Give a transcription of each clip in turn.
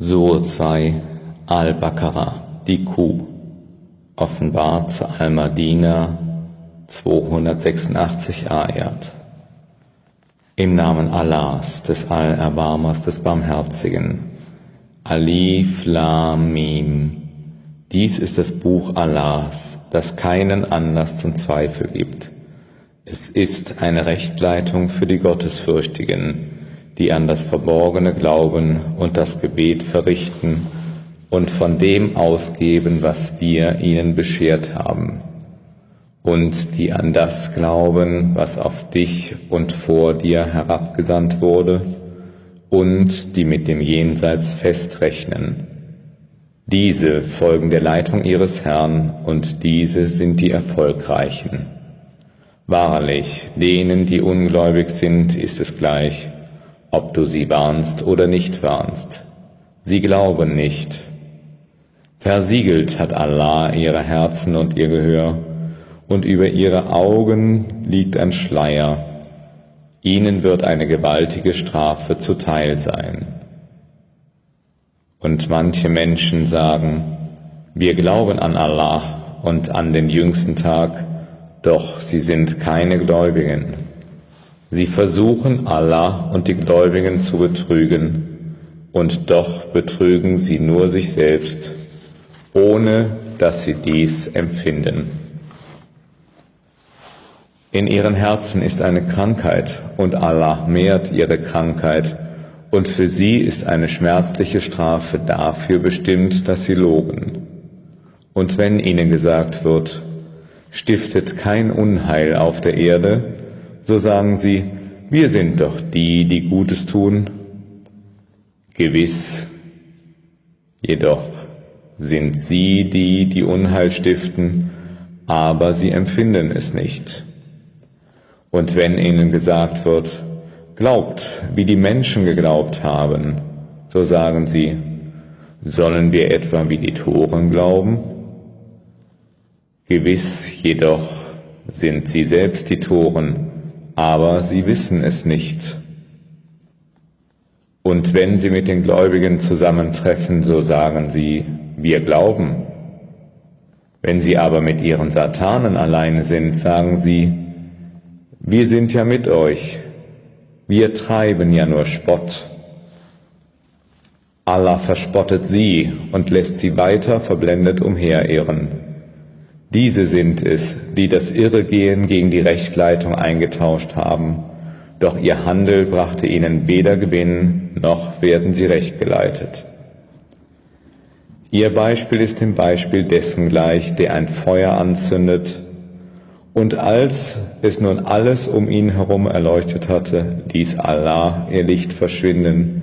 2 Al-Baqarah, die Kuh, offenbart Al-Madina 286 Ayat. Im Namen Allahs, des Allerbarmers, des Barmherzigen. Alif Lam Mim. Dies ist das Buch Allahs, das keinen Anlass zum Zweifel gibt. Es ist eine Rechtleitung für die Gottesfürchtigen, die an das Verborgene glauben und das Gebet verrichten und von dem ausgeben, was wir ihnen beschert haben, und die an das glauben, was auf dich und vor dir herabgesandt wurde, und die mit dem Jenseits festrechnen. Diese folgen der Leitung ihres Herrn, und diese sind die Erfolgreichen. Wahrlich, denen, die ungläubig sind, ist es gleich, ob du sie warnst oder nicht warnst. Sie glauben nicht. Versiegelt hat Allah ihre Herzen und ihr Gehör, und über ihre Augen liegt ein Schleier. Ihnen wird eine gewaltige Strafe zuteil sein. Und manche Menschen sagen, wir glauben an Allah und an den jüngsten Tag, doch sie sind keine Gläubigen. Sie versuchen Allah und die Gläubigen zu betrügen, und doch betrügen sie nur sich selbst, ohne dass sie dies empfinden. In ihren Herzen ist eine Krankheit, und Allah mehrt ihre Krankheit, und für sie ist eine schmerzliche Strafe dafür bestimmt, dass sie loben. Und wenn ihnen gesagt wird, stiftet kein Unheil auf der Erde, so sagen sie, wir sind doch die, die Gutes tun. Gewiss, jedoch sind sie die, die Unheil stiften, aber sie empfinden es nicht. Und wenn ihnen gesagt wird, glaubt, wie die Menschen geglaubt haben, so sagen sie, sollen wir etwa wie die Toren glauben? Gewiss jedoch sind sie selbst die Toren, aber sie wissen es nicht. Und wenn sie mit den Gläubigen zusammentreffen, so sagen sie, wir glauben. Wenn sie aber mit ihren Satanen alleine sind, sagen sie, wir sind ja mit euch, wir treiben ja nur Spott. Allah verspottet sie und lässt sie weiter verblendet umherirren. Diese sind es, die das Irregehen gegen die Rechtleitung eingetauscht haben, doch ihr Handel brachte ihnen weder Gewinn, noch werden sie rechtgeleitet. Ihr Beispiel ist dem Beispiel dessen gleich, der ein Feuer anzündet, und als es nun alles um ihn herum erleuchtet hatte, ließ Allah ihr Licht verschwinden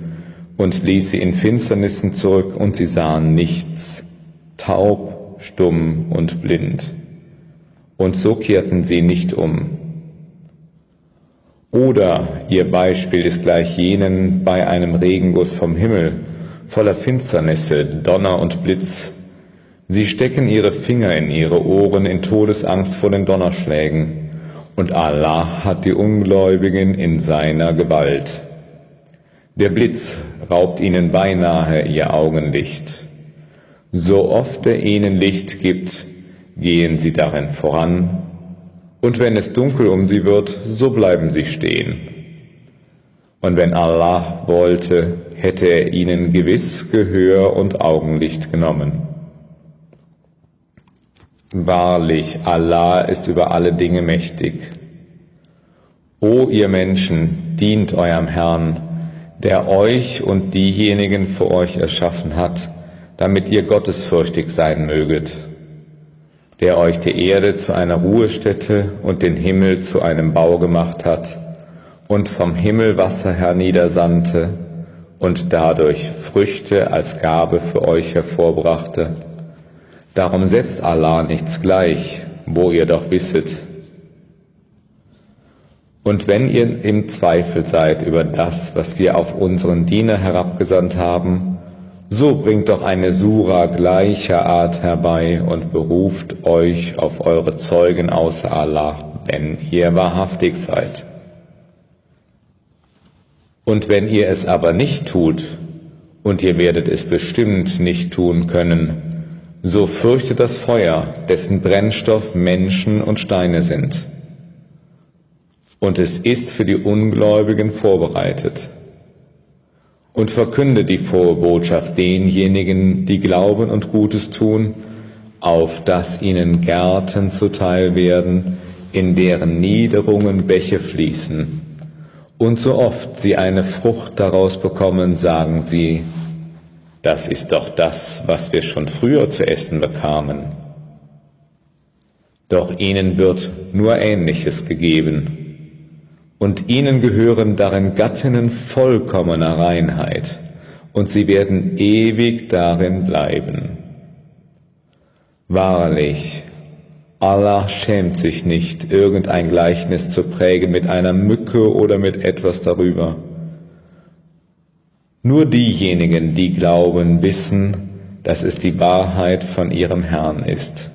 und ließ sie in Finsternissen zurück, und sie sahen nichts, taub stumm und blind. Und so kehrten sie nicht um. Oder ihr Beispiel ist gleich jenen bei einem Regenguss vom Himmel, voller Finsternisse, Donner und Blitz. Sie stecken ihre Finger in ihre Ohren in Todesangst vor den Donnerschlägen, und Allah hat die Ungläubigen in seiner Gewalt. Der Blitz raubt ihnen beinahe ihr Augenlicht. So oft er ihnen Licht gibt, gehen sie darin voran, und wenn es dunkel um sie wird, so bleiben sie stehen. Und wenn Allah wollte, hätte er ihnen gewiss Gehör und Augenlicht genommen. Wahrlich, Allah ist über alle Dinge mächtig. O ihr Menschen, dient eurem Herrn, der euch und diejenigen für euch erschaffen hat, damit ihr gottesfürchtig sein möget, der euch die Erde zu einer Ruhestätte und den Himmel zu einem Bau gemacht hat und vom Himmel Wasser herniedersandte und dadurch Früchte als Gabe für euch hervorbrachte. Darum setzt Allah nichts gleich, wo ihr doch wisset. Und wenn ihr im Zweifel seid über das, was wir auf unseren Diener herabgesandt haben, so bringt doch eine Sura gleicher Art herbei und beruft euch auf eure Zeugen außer Allah, wenn ihr wahrhaftig seid. Und wenn ihr es aber nicht tut und ihr werdet es bestimmt nicht tun können, so fürchtet das Feuer, dessen Brennstoff Menschen und Steine sind. Und es ist für die Ungläubigen vorbereitet. Und verkünde die frohe Botschaft denjenigen, die glauben und Gutes tun, auf dass ihnen Gärten zuteil werden, in deren Niederungen Bäche fließen. Und so oft sie eine Frucht daraus bekommen, sagen sie, das ist doch das, was wir schon früher zu essen bekamen. Doch ihnen wird nur Ähnliches gegeben, und ihnen gehören darin Gattinnen vollkommener Reinheit, und sie werden ewig darin bleiben. Wahrlich, Allah schämt sich nicht, irgendein Gleichnis zu prägen mit einer Mücke oder mit etwas darüber. Nur diejenigen, die glauben, wissen, dass es die Wahrheit von ihrem Herrn ist.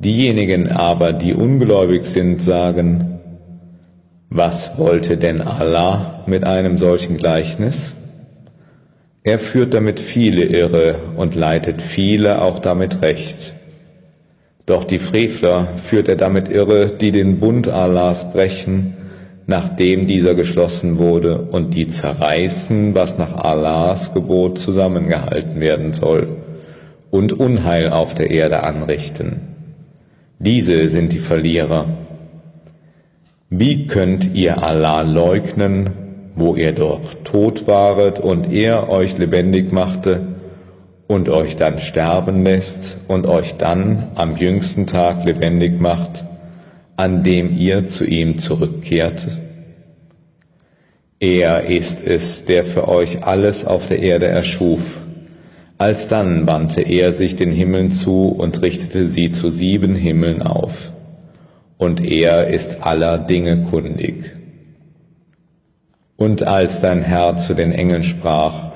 Diejenigen aber, die ungläubig sind, sagen, was wollte denn Allah mit einem solchen Gleichnis? Er führt damit viele irre und leitet viele auch damit recht. Doch die Frevler führt er damit irre, die den Bund Allahs brechen, nachdem dieser geschlossen wurde, und die zerreißen, was nach Allahs Gebot zusammengehalten werden soll, und Unheil auf der Erde anrichten. Diese sind die Verlierer. Wie könnt ihr Allah leugnen, wo ihr doch tot waret und er euch lebendig machte, und euch dann sterben lässt und euch dann am jüngsten Tag lebendig macht, an dem ihr zu ihm zurückkehrt. Er ist es, der für euch alles auf der Erde erschuf. Alsdann wandte er sich den Himmeln zu und richtete sie zu sieben Himmeln auf. Und er ist aller Dinge kundig. Und als dein Herr zu den Engeln sprach,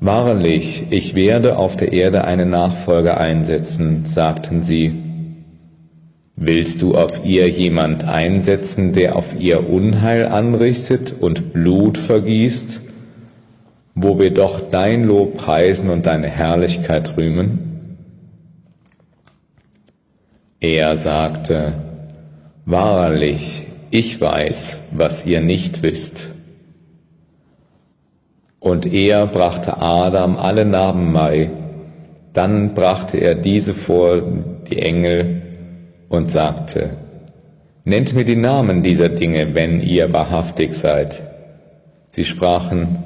Wahrlich, ich werde auf der Erde einen Nachfolger einsetzen, sagten sie. Willst du auf ihr jemand einsetzen, der auf ihr Unheil anrichtet und Blut vergießt, wo wir doch dein Lob preisen und deine Herrlichkeit rühmen? Er sagte, Wahrlich, ich weiß, was ihr nicht wisst. Und er brachte Adam alle Narben bei. Dann brachte er diese vor die Engel und sagte, Nennt mir die Namen dieser Dinge, wenn ihr wahrhaftig seid. Sie sprachen,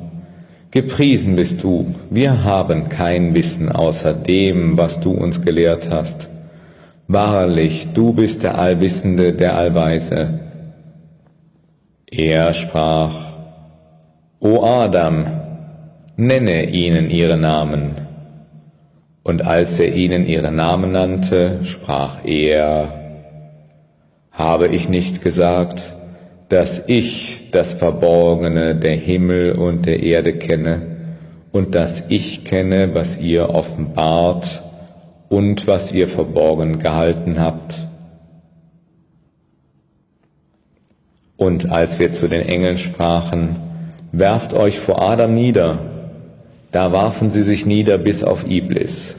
Gepriesen bist du, wir haben kein Wissen außer dem, was du uns gelehrt hast. Wahrlich, du bist der Allwissende, der Allweise. Er sprach, O Adam, nenne ihnen ihre Namen. Und als er ihnen ihre Namen nannte, sprach er, habe ich nicht gesagt, dass ich das Verborgene der Himmel und der Erde kenne und dass ich kenne, was ihr offenbart und was ihr verborgen gehalten habt? Und als wir zu den Engeln sprachen, werft euch vor Adam nieder, da warfen sie sich nieder bis auf Iblis.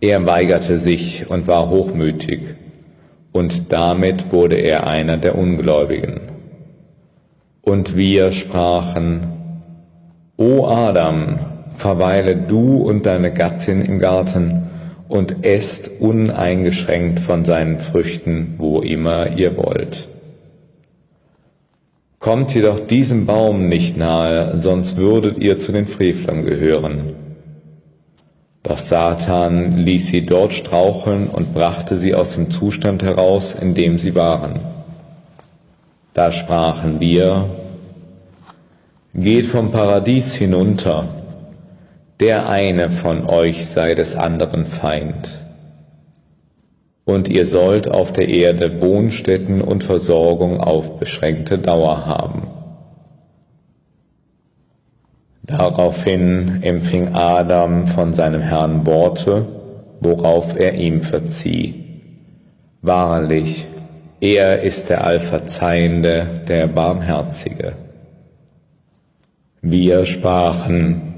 Er weigerte sich und war hochmütig, und damit wurde er einer der Ungläubigen. Und wir sprachen, O Adam, verweile du und deine Gattin im Garten und esst uneingeschränkt von seinen Früchten, wo immer ihr wollt. Kommt jedoch diesem Baum nicht nahe, sonst würdet ihr zu den Frevlern gehören. Doch Satan ließ sie dort straucheln und brachte sie aus dem Zustand heraus, in dem sie waren. Da sprachen wir, Geht vom Paradies hinunter, der eine von euch sei des anderen Feind und ihr sollt auf der Erde Wohnstätten und Versorgung auf beschränkte Dauer haben. Daraufhin empfing Adam von seinem Herrn Worte, worauf er ihm verzieh. Wahrlich, er ist der Allverzeihende, der Barmherzige. Wir sprachen,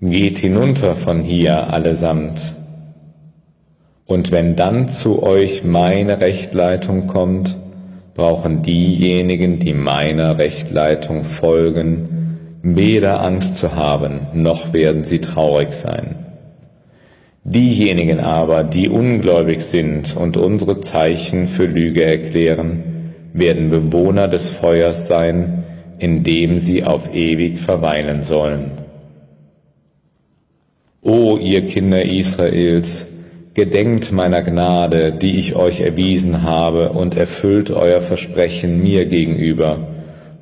Geht hinunter von hier allesamt. Und wenn dann zu euch meine Rechtleitung kommt, brauchen diejenigen, die meiner Rechtleitung folgen, weder Angst zu haben, noch werden sie traurig sein. Diejenigen aber, die ungläubig sind und unsere Zeichen für Lüge erklären, werden Bewohner des Feuers sein, in dem sie auf ewig verweilen sollen. O ihr Kinder Israels, Gedenkt meiner Gnade, die ich euch erwiesen habe, und erfüllt euer Versprechen mir gegenüber,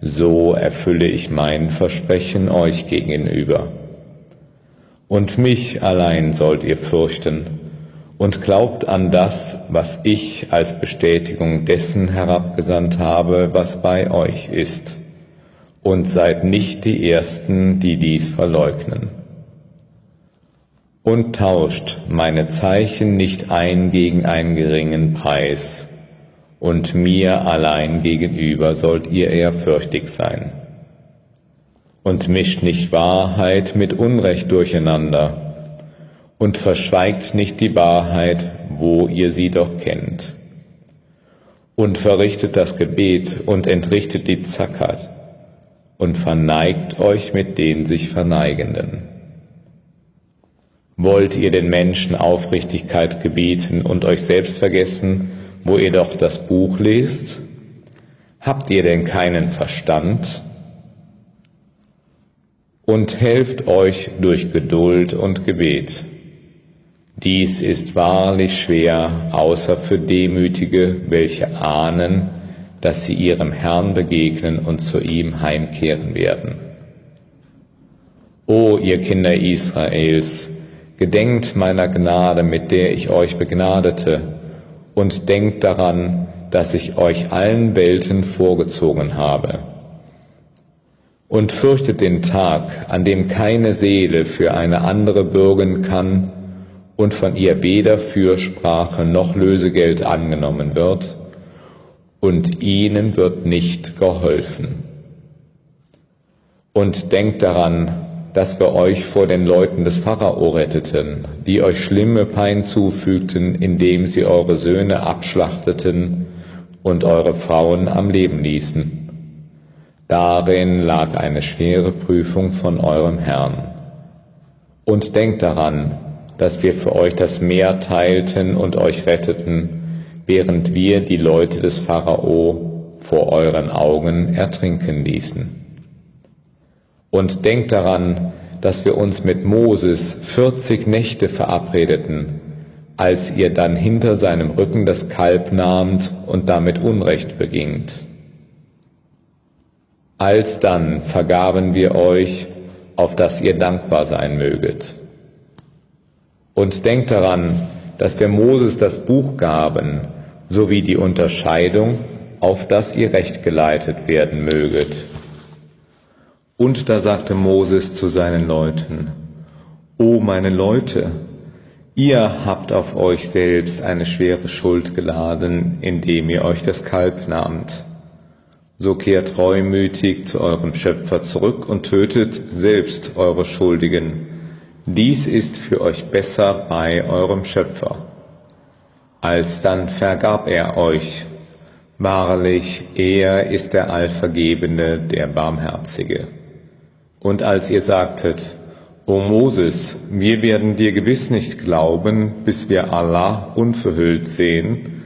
so erfülle ich mein Versprechen euch gegenüber. Und mich allein sollt ihr fürchten, und glaubt an das, was ich als Bestätigung dessen herabgesandt habe, was bei euch ist, und seid nicht die Ersten, die dies verleugnen und tauscht meine Zeichen nicht ein gegen einen geringen Preis, und mir allein gegenüber sollt ihr ehrfürchtig sein. Und mischt nicht Wahrheit mit Unrecht durcheinander, und verschweigt nicht die Wahrheit, wo ihr sie doch kennt. Und verrichtet das Gebet und entrichtet die Zackert, und verneigt euch mit den sich Verneigenden. Wollt ihr den Menschen Aufrichtigkeit gebieten und euch selbst vergessen, wo ihr doch das Buch lest? Habt ihr denn keinen Verstand? Und helft euch durch Geduld und Gebet. Dies ist wahrlich schwer, außer für Demütige, welche ahnen, dass sie ihrem Herrn begegnen und zu ihm heimkehren werden. O ihr Kinder Israels, Gedenkt meiner Gnade, mit der ich euch begnadete, und denkt daran, dass ich euch allen Welten vorgezogen habe. Und fürchtet den Tag, an dem keine Seele für eine andere bürgen kann und von ihr weder Fürsprache noch Lösegeld angenommen wird, und ihnen wird nicht geholfen. Und denkt daran, dass wir euch vor den Leuten des Pharao retteten, die euch schlimme Pein zufügten, indem sie eure Söhne abschlachteten und eure Frauen am Leben ließen. Darin lag eine schwere Prüfung von eurem Herrn. Und denkt daran, dass wir für euch das Meer teilten und euch retteten, während wir die Leute des Pharao vor euren Augen ertrinken ließen. Und denkt daran, dass wir uns mit Moses 40 Nächte verabredeten, als ihr dann hinter seinem Rücken das Kalb nahmt und damit Unrecht begingt. Alsdann vergaben wir euch, auf dass ihr dankbar sein möget. Und denkt daran, dass wir Moses das Buch gaben, sowie die Unterscheidung, auf dass ihr recht geleitet werden möget. Und da sagte Moses zu seinen Leuten, O meine Leute, ihr habt auf euch selbst eine schwere Schuld geladen, indem ihr euch das Kalb nahmt. So kehrt treumütig zu eurem Schöpfer zurück und tötet selbst eure Schuldigen. Dies ist für euch besser bei eurem Schöpfer. Alsdann vergab er euch. Wahrlich, er ist der Allvergebende, der Barmherzige. Und als ihr sagtet, O Moses, wir werden dir gewiss nicht glauben, bis wir Allah unverhüllt sehen,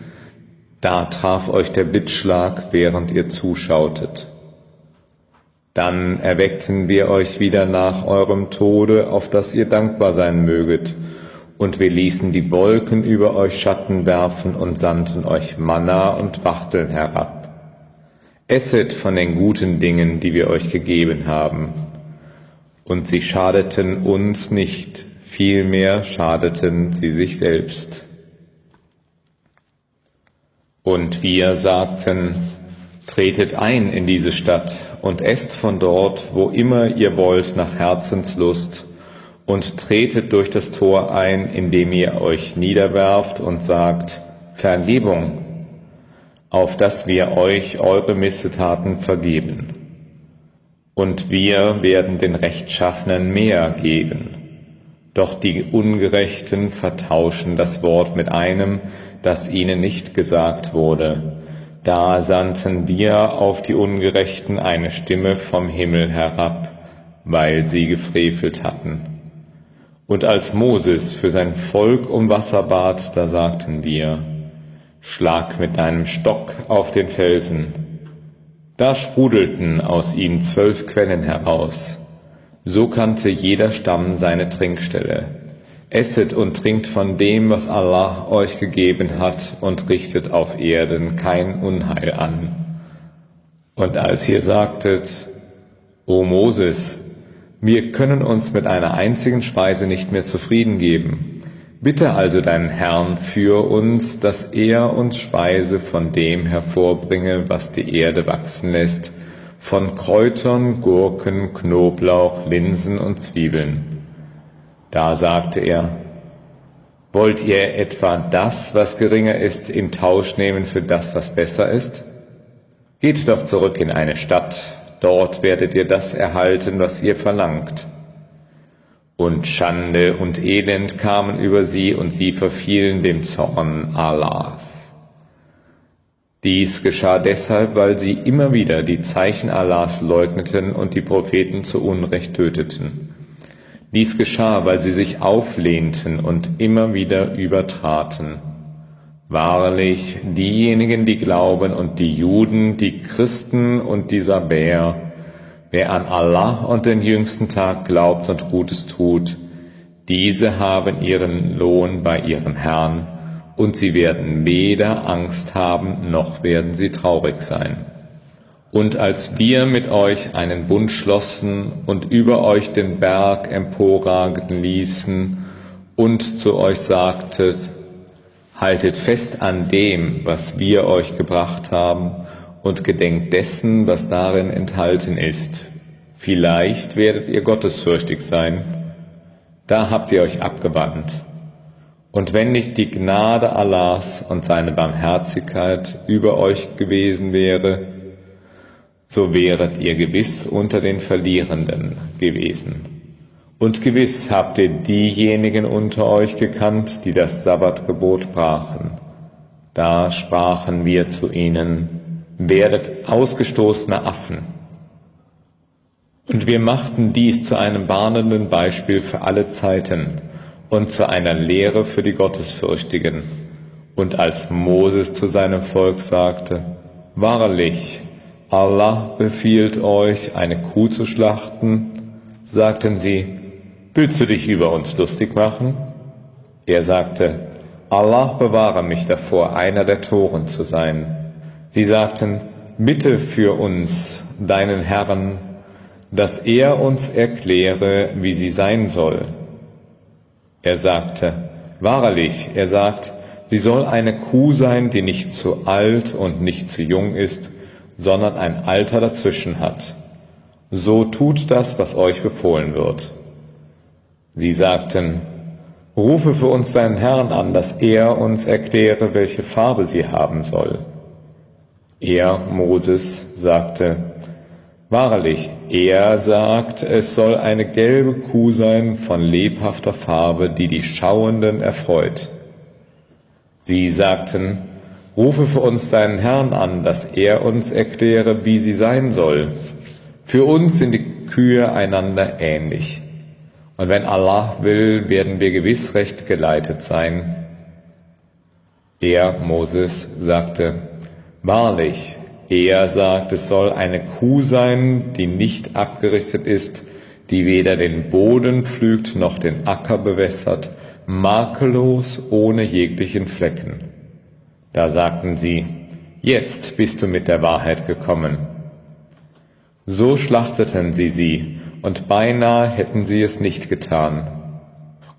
da traf euch der Bittschlag, während ihr zuschautet. Dann erweckten wir euch wieder nach eurem Tode, auf das ihr dankbar sein möget, und wir ließen die Wolken über euch Schatten werfen und sandten euch Manna und Wachteln herab. Esset von den guten Dingen, die wir euch gegeben haben und sie schadeten uns nicht, vielmehr schadeten sie sich selbst. Und wir sagten, tretet ein in diese Stadt und esst von dort, wo immer ihr wollt, nach Herzenslust, und tretet durch das Tor ein, indem ihr euch niederwerft und sagt, Vergebung, auf dass wir euch eure Missetaten vergeben und wir werden den Rechtschaffenen mehr geben. Doch die Ungerechten vertauschen das Wort mit einem, das ihnen nicht gesagt wurde. Da sandten wir auf die Ungerechten eine Stimme vom Himmel herab, weil sie gefrevelt hatten. Und als Moses für sein Volk um Wasser bat, da sagten wir, Schlag mit deinem Stock auf den Felsen. Da sprudelten aus ihm zwölf Quellen heraus. So kannte jeder Stamm seine Trinkstelle. Esset und trinkt von dem, was Allah euch gegeben hat, und richtet auf Erden kein Unheil an. Und als ihr sagtet, O Moses, wir können uns mit einer einzigen Speise nicht mehr zufrieden geben. Bitte also deinen Herrn für uns, dass er uns Speise von dem hervorbringe, was die Erde wachsen lässt, von Kräutern, Gurken, Knoblauch, Linsen und Zwiebeln da sagte er, Wollt ihr etwa das, was geringer ist, im Tausch nehmen für das, was besser ist? Geht doch zurück in eine Stadt, dort werdet ihr das erhalten, was ihr verlangt. Und Schande und Elend kamen über sie, und sie verfielen dem Zorn Allahs. Dies geschah deshalb, weil sie immer wieder die Zeichen Allahs leugneten und die Propheten zu Unrecht töteten. Dies geschah, weil sie sich auflehnten und immer wieder übertraten. Wahrlich, diejenigen, die glauben und die Juden, die Christen und die Sabäer, wer an Allah und den jüngsten Tag glaubt und Gutes tut, diese haben ihren Lohn bei ihrem Herrn, und sie werden weder Angst haben, noch werden sie traurig sein. Und als wir mit euch einen Bund schlossen und über euch den Berg emporragen ließen und zu euch sagtet, haltet fest an dem, was wir euch gebracht haben, und gedenkt dessen, was darin enthalten ist. Vielleicht werdet ihr gottesfürchtig sein. Da habt ihr euch abgewandt. Und wenn nicht die Gnade Allahs und seine Barmherzigkeit über euch gewesen wäre, so wäret ihr gewiss unter den Verlierenden gewesen. Und gewiss habt ihr diejenigen unter euch gekannt, die das Sabbatgebot brachen. Da sprachen wir zu ihnen, werdet ausgestoßene Affen. Und wir machten dies zu einem warnenden Beispiel für alle Zeiten und zu einer Lehre für die Gottesfürchtigen. Und als Moses zu seinem Volk sagte, Wahrlich, Allah befiehlt euch, eine Kuh zu schlachten, sagten sie, willst du dich über uns lustig machen? Er sagte, Allah bewahre mich davor, einer der Toren zu sein. Sie sagten, bitte für uns, deinen Herrn, dass er uns erkläre, wie sie sein soll. Er sagte, wahrlich, er sagt, sie soll eine Kuh sein, die nicht zu alt und nicht zu jung ist, sondern ein Alter dazwischen hat. So tut das, was euch befohlen wird. Sie sagten, rufe für uns deinen Herrn an, dass er uns erkläre, welche Farbe sie haben soll. Er, Moses, sagte, Wahrlich, er sagt, es soll eine gelbe Kuh sein von lebhafter Farbe, die die Schauenden erfreut. Sie sagten, Rufe für uns deinen Herrn an, dass er uns erkläre, wie sie sein soll. Für uns sind die Kühe einander ähnlich. Und wenn Allah will, werden wir gewiss recht geleitet sein. Er, Moses, sagte, Wahrlich, er sagt, es soll eine Kuh sein, die nicht abgerichtet ist, die weder den Boden pflügt noch den Acker bewässert, makellos ohne jeglichen Flecken. Da sagten sie, jetzt bist du mit der Wahrheit gekommen. So schlachteten sie sie, und beinahe hätten sie es nicht getan.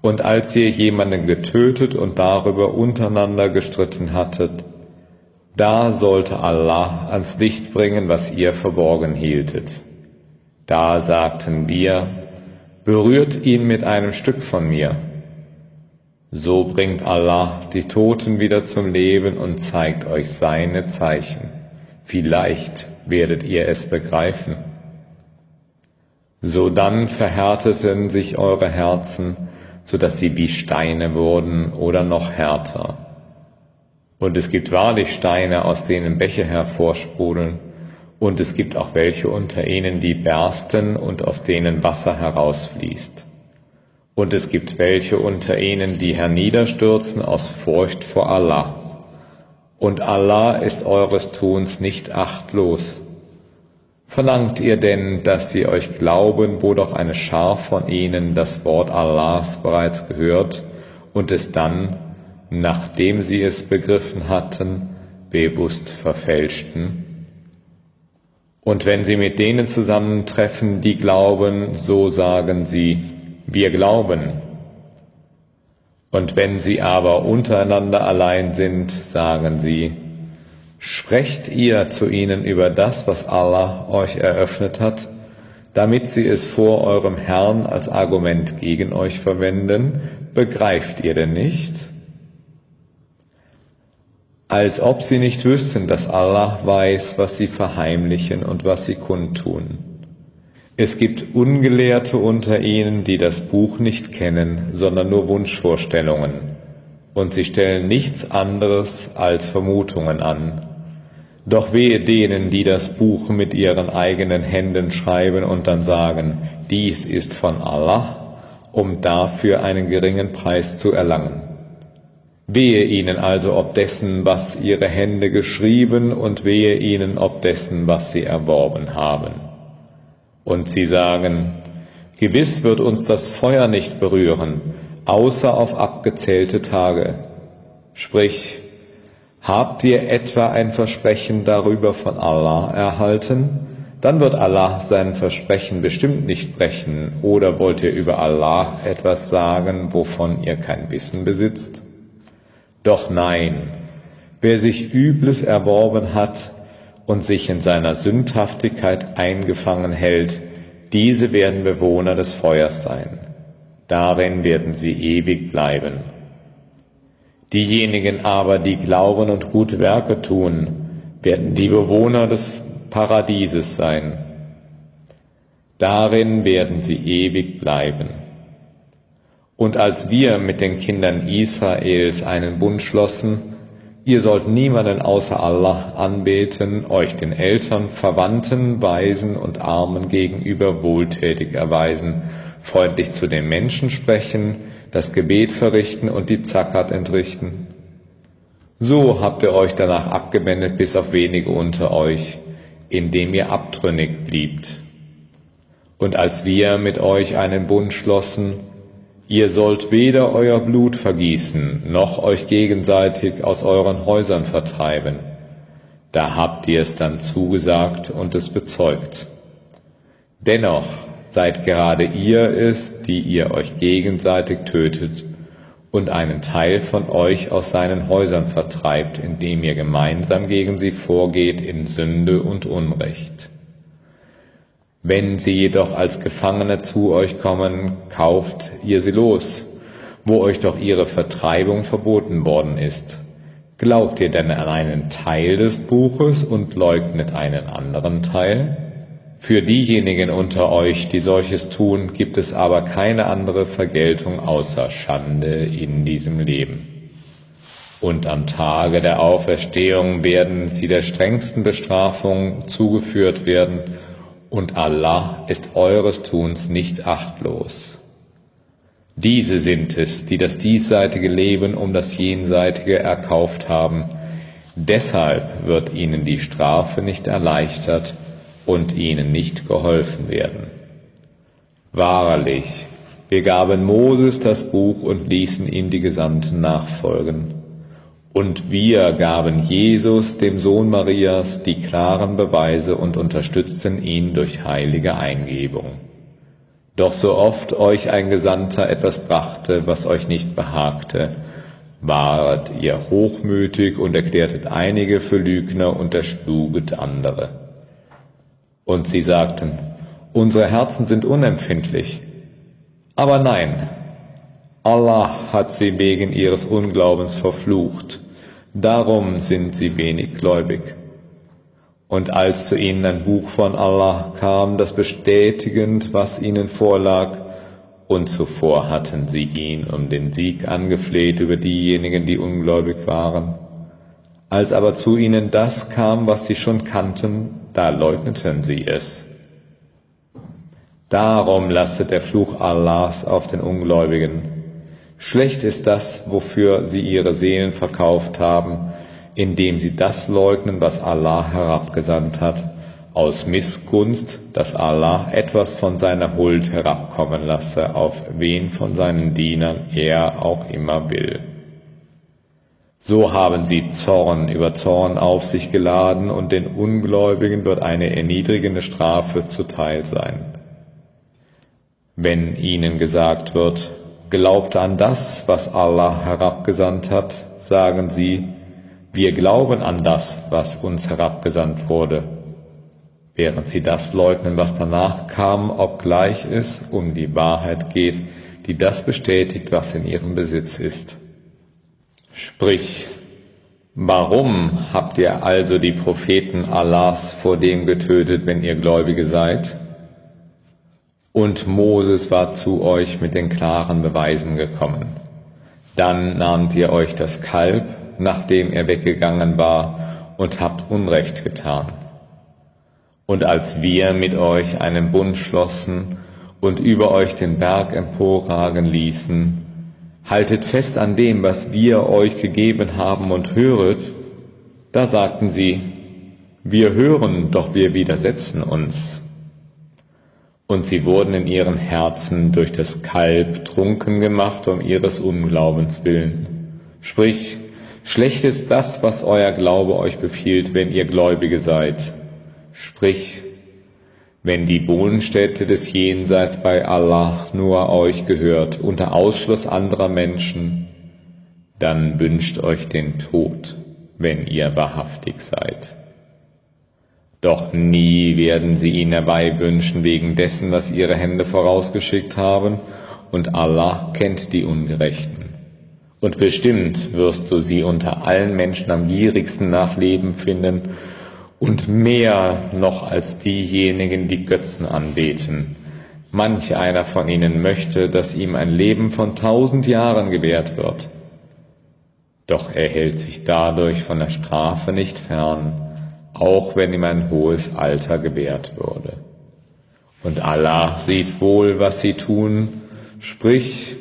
Und als ihr jemanden getötet und darüber untereinander gestritten hattet, da sollte Allah ans Licht bringen, was ihr verborgen hieltet. Da sagten wir, berührt ihn mit einem Stück von mir. So bringt Allah die Toten wieder zum Leben und zeigt euch seine Zeichen. Vielleicht werdet ihr es begreifen. So dann verhärteten sich eure Herzen, so dass sie wie Steine wurden oder noch härter. Und es gibt wahrlich Steine, aus denen Bäche hervorsprudeln, und es gibt auch welche unter ihnen, die bersten und aus denen Wasser herausfließt. Und es gibt welche unter ihnen, die herniederstürzen aus Furcht vor Allah. Und Allah ist eures Tuns nicht achtlos. Verlangt ihr denn, dass sie euch glauben, wo doch eine Schar von ihnen das Wort Allahs bereits gehört und es dann, nachdem sie es begriffen hatten, bewusst verfälschten? Und wenn sie mit denen zusammentreffen, die glauben, so sagen sie, wir glauben. Und wenn sie aber untereinander allein sind, sagen sie, sprecht ihr zu ihnen über das, was Allah euch eröffnet hat, damit sie es vor eurem Herrn als Argument gegen euch verwenden, begreift ihr denn nicht? Als ob sie nicht wüssten, dass Allah weiß, was sie verheimlichen und was sie kundtun. Es gibt Ungelehrte unter ihnen, die das Buch nicht kennen, sondern nur Wunschvorstellungen, und sie stellen nichts anderes als Vermutungen an. Doch wehe denen, die das Buch mit ihren eigenen Händen schreiben und dann sagen, dies ist von Allah, um dafür einen geringen Preis zu erlangen. Wehe ihnen also ob dessen, was ihre Hände geschrieben, und wehe ihnen ob dessen, was sie erworben haben. Und sie sagen, Gewiss wird uns das Feuer nicht berühren, außer auf abgezählte Tage. Sprich, habt ihr etwa ein Versprechen darüber von Allah erhalten? Dann wird Allah sein Versprechen bestimmt nicht brechen. Oder wollt ihr über Allah etwas sagen, wovon ihr kein Wissen besitzt? Doch nein, wer sich Übles erworben hat und sich in seiner Sündhaftigkeit eingefangen hält, diese werden Bewohner des Feuers sein. Darin werden sie ewig bleiben. Diejenigen aber, die glauben und gute Werke tun, werden die Bewohner des Paradieses sein. Darin werden sie ewig bleiben. Und als wir mit den Kindern Israels einen Bund schlossen, ihr sollt niemanden außer Allah anbeten, euch den Eltern, Verwandten, Weisen und Armen gegenüber wohltätig erweisen, freundlich zu den Menschen sprechen, das Gebet verrichten und die Zakat entrichten. So habt ihr euch danach abgewendet bis auf wenige unter euch, indem ihr abtrünnig bliebt. Und als wir mit euch einen Bund schlossen, Ihr sollt weder euer Blut vergießen, noch euch gegenseitig aus euren Häusern vertreiben. Da habt ihr es dann zugesagt und es bezeugt. Dennoch seid gerade ihr es, die ihr euch gegenseitig tötet und einen Teil von euch aus seinen Häusern vertreibt, indem ihr gemeinsam gegen sie vorgeht in Sünde und Unrecht. Wenn sie jedoch als Gefangene zu euch kommen, kauft ihr sie los, wo euch doch ihre Vertreibung verboten worden ist. Glaubt ihr denn an einen Teil des Buches und leugnet einen anderen Teil? Für diejenigen unter euch, die solches tun, gibt es aber keine andere Vergeltung außer Schande in diesem Leben. Und am Tage der Auferstehung werden sie der strengsten Bestrafung zugeführt werden, und Allah ist eures Tuns nicht achtlos. Diese sind es, die das diesseitige Leben um das jenseitige erkauft haben. Deshalb wird ihnen die Strafe nicht erleichtert und ihnen nicht geholfen werden. Wahrlich, wir gaben Moses das Buch und ließen ihm die Gesandten nachfolgen. Und wir gaben Jesus, dem Sohn Marias, die klaren Beweise und unterstützten ihn durch heilige Eingebung. Doch so oft euch ein Gesandter etwas brachte, was euch nicht behagte, wart ihr hochmütig und erklärtet einige für Lügner und erschluget andere. Und sie sagten, unsere Herzen sind unempfindlich. Aber nein, Allah hat sie wegen ihres Unglaubens verflucht. Darum sind sie wenig gläubig. Und als zu ihnen ein Buch von Allah kam, das bestätigend, was ihnen vorlag, und zuvor hatten sie ihn um den Sieg angefleht über diejenigen, die ungläubig waren. Als aber zu ihnen das kam, was sie schon kannten, da leugneten sie es. Darum lastet der Fluch Allahs auf den Ungläubigen. Schlecht ist das, wofür sie ihre Seelen verkauft haben, indem sie das leugnen, was Allah herabgesandt hat aus Missgunst, dass Allah etwas von seiner Huld herabkommen lasse, auf wen von seinen Dienern er auch immer will. So haben sie Zorn über Zorn auf sich geladen und den Ungläubigen wird eine erniedrigende Strafe zuteil sein. Wenn ihnen gesagt wird, glaubt an das, was Allah herabgesandt hat, sagen sie, wir glauben an das, was uns herabgesandt wurde während sie das leugnen, was danach kam, obgleich es um die Wahrheit geht, die das bestätigt, was in ihrem Besitz ist. Sprich, warum habt ihr also die Propheten Allahs vor dem getötet, wenn ihr Gläubige seid? Und Moses war zu euch mit den klaren Beweisen gekommen. Dann nahmt ihr euch das Kalb, nachdem er weggegangen war, und habt Unrecht getan. Und als wir mit euch einen Bund schlossen und über euch den Berg emporragen ließen, haltet fest an dem, was wir euch gegeben haben und höret, da sagten sie, wir hören, doch wir widersetzen uns. Und sie wurden in ihren Herzen durch das Kalb trunken gemacht um ihres Unglaubens willen. Sprich, schlecht ist das, was euer Glaube euch befiehlt, wenn ihr Gläubige seid. Sprich, wenn die Wohnstätte des Jenseits bei Allah nur euch gehört, unter Ausschluss anderer Menschen, dann wünscht euch den Tod, wenn ihr wahrhaftig seid. Doch nie werden sie ihn herbeiwünschen wegen dessen, was ihre Hände vorausgeschickt haben, und Allah kennt die Ungerechten. Und bestimmt wirst du sie unter allen Menschen am gierigsten nach Leben finden, und mehr noch als diejenigen, die Götzen anbeten. Manch einer von ihnen möchte, dass ihm ein Leben von tausend Jahren gewährt wird. Doch er hält sich dadurch von der Strafe nicht fern, auch wenn ihm ein hohes Alter gewährt würde. Und Allah sieht wohl, was sie tun, sprich,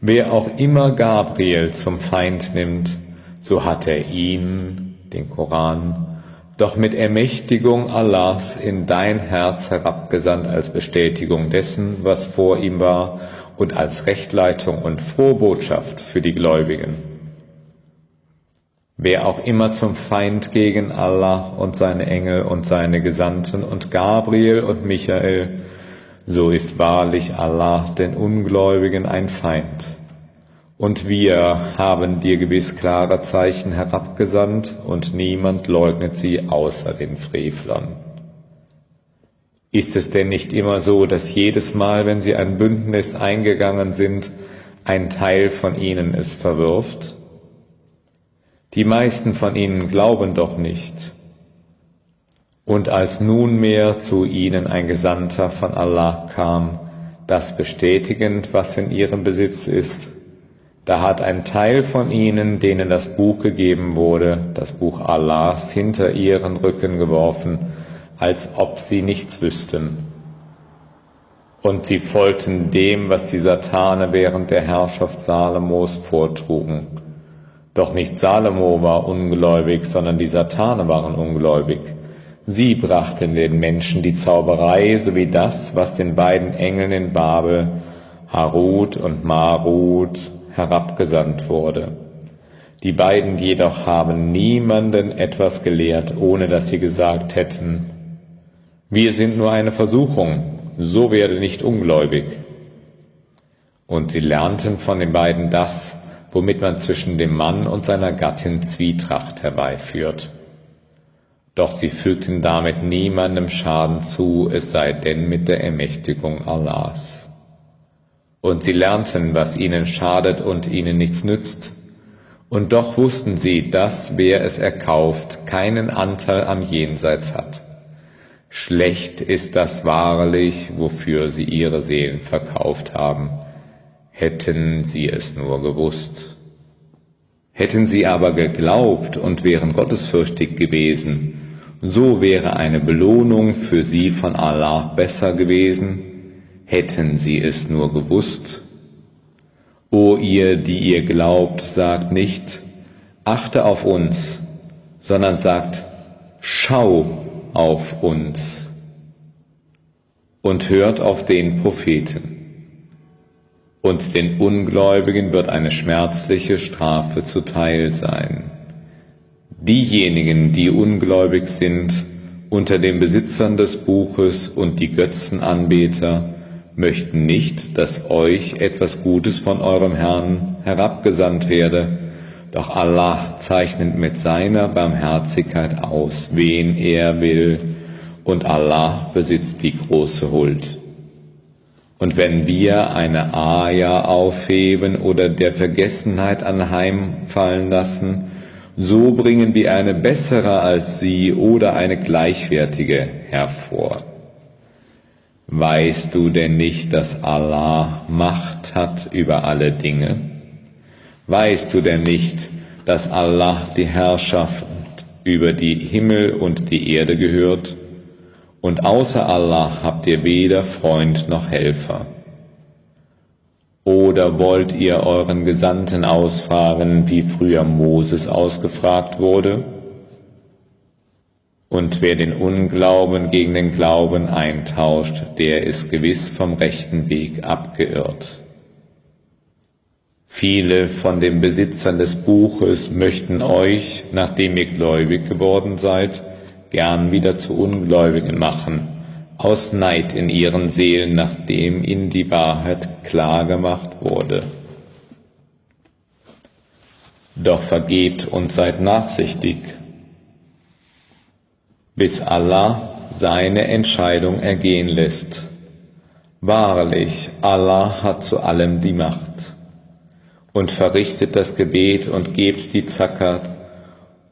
wer auch immer Gabriel zum Feind nimmt, so hat er ihn, den Koran, doch mit Ermächtigung Allahs in dein Herz herabgesandt als Bestätigung dessen, was vor ihm war, und als Rechtleitung und Frohbotschaft für die Gläubigen. Wer auch immer zum Feind gegen Allah und seine Engel und seine Gesandten und Gabriel und Michael, so ist wahrlich Allah den Ungläubigen ein Feind. Und wir haben dir gewiss klare Zeichen herabgesandt, und niemand leugnet sie außer den Frevlern. Ist es denn nicht immer so, dass jedes Mal, wenn sie ein Bündnis eingegangen sind, ein Teil von ihnen es verwirft? Die meisten von ihnen glauben doch nicht. Und als nunmehr zu ihnen ein Gesandter von Allah kam, das bestätigend, was in ihrem Besitz ist, da hat ein Teil von ihnen, denen das Buch gegeben wurde, das Buch Allahs, hinter ihren Rücken geworfen, als ob sie nichts wüssten. Und sie folgten dem, was die Satane während der Herrschaft Salomos vortrugen. Doch nicht Salomo war ungläubig, sondern die Satane waren ungläubig. Sie brachten den Menschen die Zauberei sowie das, was den beiden Engeln in Babel, Harut und Marut, herabgesandt wurde. Die beiden jedoch haben niemanden etwas gelehrt, ohne dass sie gesagt hätten, wir sind nur eine Versuchung, so werde nicht ungläubig. Und sie lernten von den beiden das, womit man zwischen dem Mann und seiner Gattin Zwietracht herbeiführt. Doch sie fügten damit niemandem Schaden zu, es sei denn mit der Ermächtigung Allahs. Und sie lernten, was ihnen schadet und ihnen nichts nützt. Und doch wussten sie, dass wer es erkauft, keinen Anteil am Jenseits hat. Schlecht ist das wahrlich, wofür sie ihre Seelen verkauft haben. Hätten sie es nur gewusst. Hätten sie aber geglaubt und wären gottesfürchtig gewesen, so wäre eine Belohnung für sie von Allah besser gewesen, hätten sie es nur gewusst. O ihr, die ihr glaubt, sagt nicht, achte auf uns, sondern sagt, schau auf uns und hört auf den Propheten. Und den Ungläubigen wird eine schmerzliche Strafe zuteil sein. Diejenigen, die ungläubig sind, unter den Besitzern des Buches und die Götzenanbeter, möchten nicht, dass euch etwas Gutes von eurem Herrn herabgesandt werde, doch Allah zeichnet mit seiner Barmherzigkeit aus, wen er will, und Allah besitzt die große Huld. Und wenn wir eine Aja aufheben oder der Vergessenheit anheimfallen lassen, so bringen wir eine bessere als sie oder eine gleichwertige hervor. Weißt du denn nicht, dass Allah Macht hat über alle Dinge? Weißt du denn nicht, dass Allah die Herrschaft über die Himmel und die Erde gehört? Und außer Allah habt ihr weder Freund noch Helfer. Oder wollt ihr euren Gesandten ausfahren, wie früher Moses ausgefragt wurde? Und wer den Unglauben gegen den Glauben eintauscht, der ist gewiss vom rechten Weg abgeirrt. Viele von den Besitzern des Buches möchten euch, nachdem ihr gläubig geworden seid, gern wieder zu Ungläubigen machen, aus Neid in ihren Seelen, nachdem ihnen die Wahrheit klar gemacht wurde. Doch vergebt und seid nachsichtig, bis Allah seine Entscheidung ergehen lässt. Wahrlich, Allah hat zu allem die Macht und verrichtet das Gebet und gebt die Zakat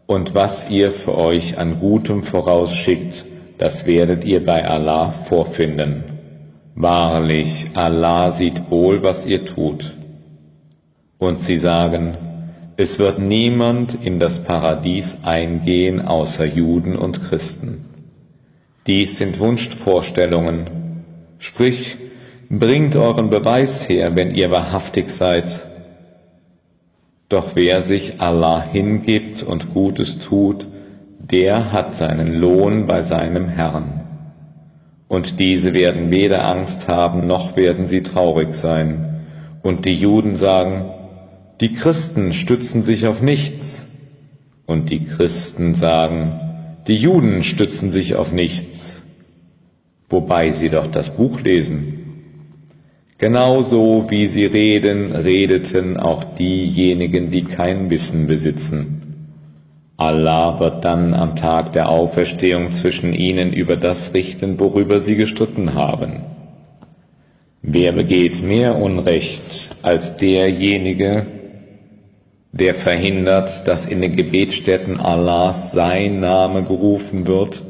und was ihr für euch an Gutem vorausschickt, das werdet ihr bei Allah vorfinden. Wahrlich, Allah sieht wohl, was ihr tut. Und sie sagen, es wird niemand in das Paradies eingehen außer Juden und Christen. Dies sind Wunschvorstellungen. Sprich, bringt euren Beweis her, wenn ihr wahrhaftig seid. Doch wer sich Allah hingibt und Gutes tut, der hat seinen Lohn bei seinem Herrn. Und diese werden weder Angst haben, noch werden sie traurig sein. Und die Juden sagen, die Christen stützen sich auf nichts. Und die Christen sagen, die Juden stützen sich auf nichts, wobei sie doch das Buch lesen. Genauso wie sie reden, redeten auch diejenigen, die kein Wissen besitzen. Allah wird dann am Tag der Auferstehung zwischen ihnen über das richten, worüber sie gestritten haben. Wer begeht mehr Unrecht als derjenige, der verhindert, dass in den Gebetsstätten Allahs sein Name gerufen wird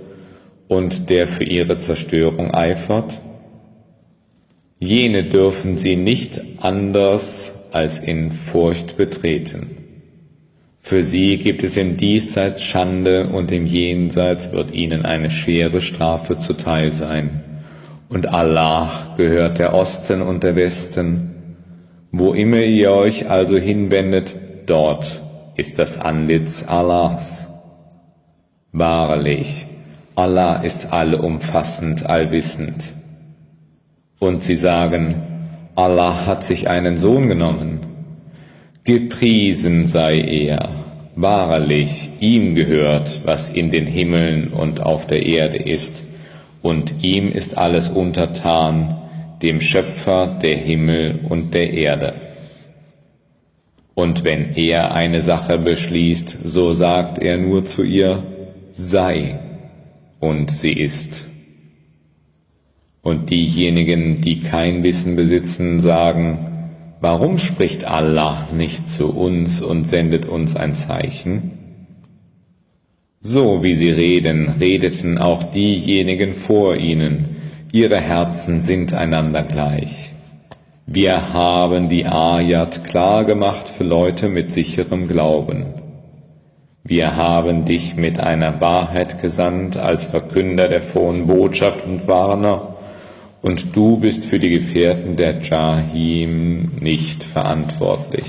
und der für ihre Zerstörung eifert? Jene dürfen sie nicht anders als in Furcht betreten. Für sie gibt es im Diesseits Schande und im Jenseits wird ihnen eine schwere Strafe zuteil sein. Und Allah gehört der Osten und der Westen. Wo immer ihr euch also hinwendet, dort ist das Antlitz Allahs. Wahrlich, Allah ist allumfassend, allwissend. Und sie sagen, Allah hat sich einen Sohn genommen. Gepriesen sei er. Wahrlich, ihm gehört, was in den Himmeln und auf der Erde ist, und ihm ist alles untertan, dem Schöpfer der Himmel und der Erde. Und wenn er eine Sache beschließt, so sagt er nur zu ihr, sei, und sie ist. Und diejenigen, die kein Wissen besitzen, sagen, Warum spricht Allah nicht zu uns und sendet uns ein Zeichen? So wie sie reden, redeten auch diejenigen vor ihnen, ihre Herzen sind einander gleich. Wir haben die Ayat klar gemacht für Leute mit sicherem Glauben. Wir haben dich mit einer Wahrheit gesandt als Verkünder der frohen Botschaft und Warner, und du bist für die Gefährten der Jahim nicht verantwortlich.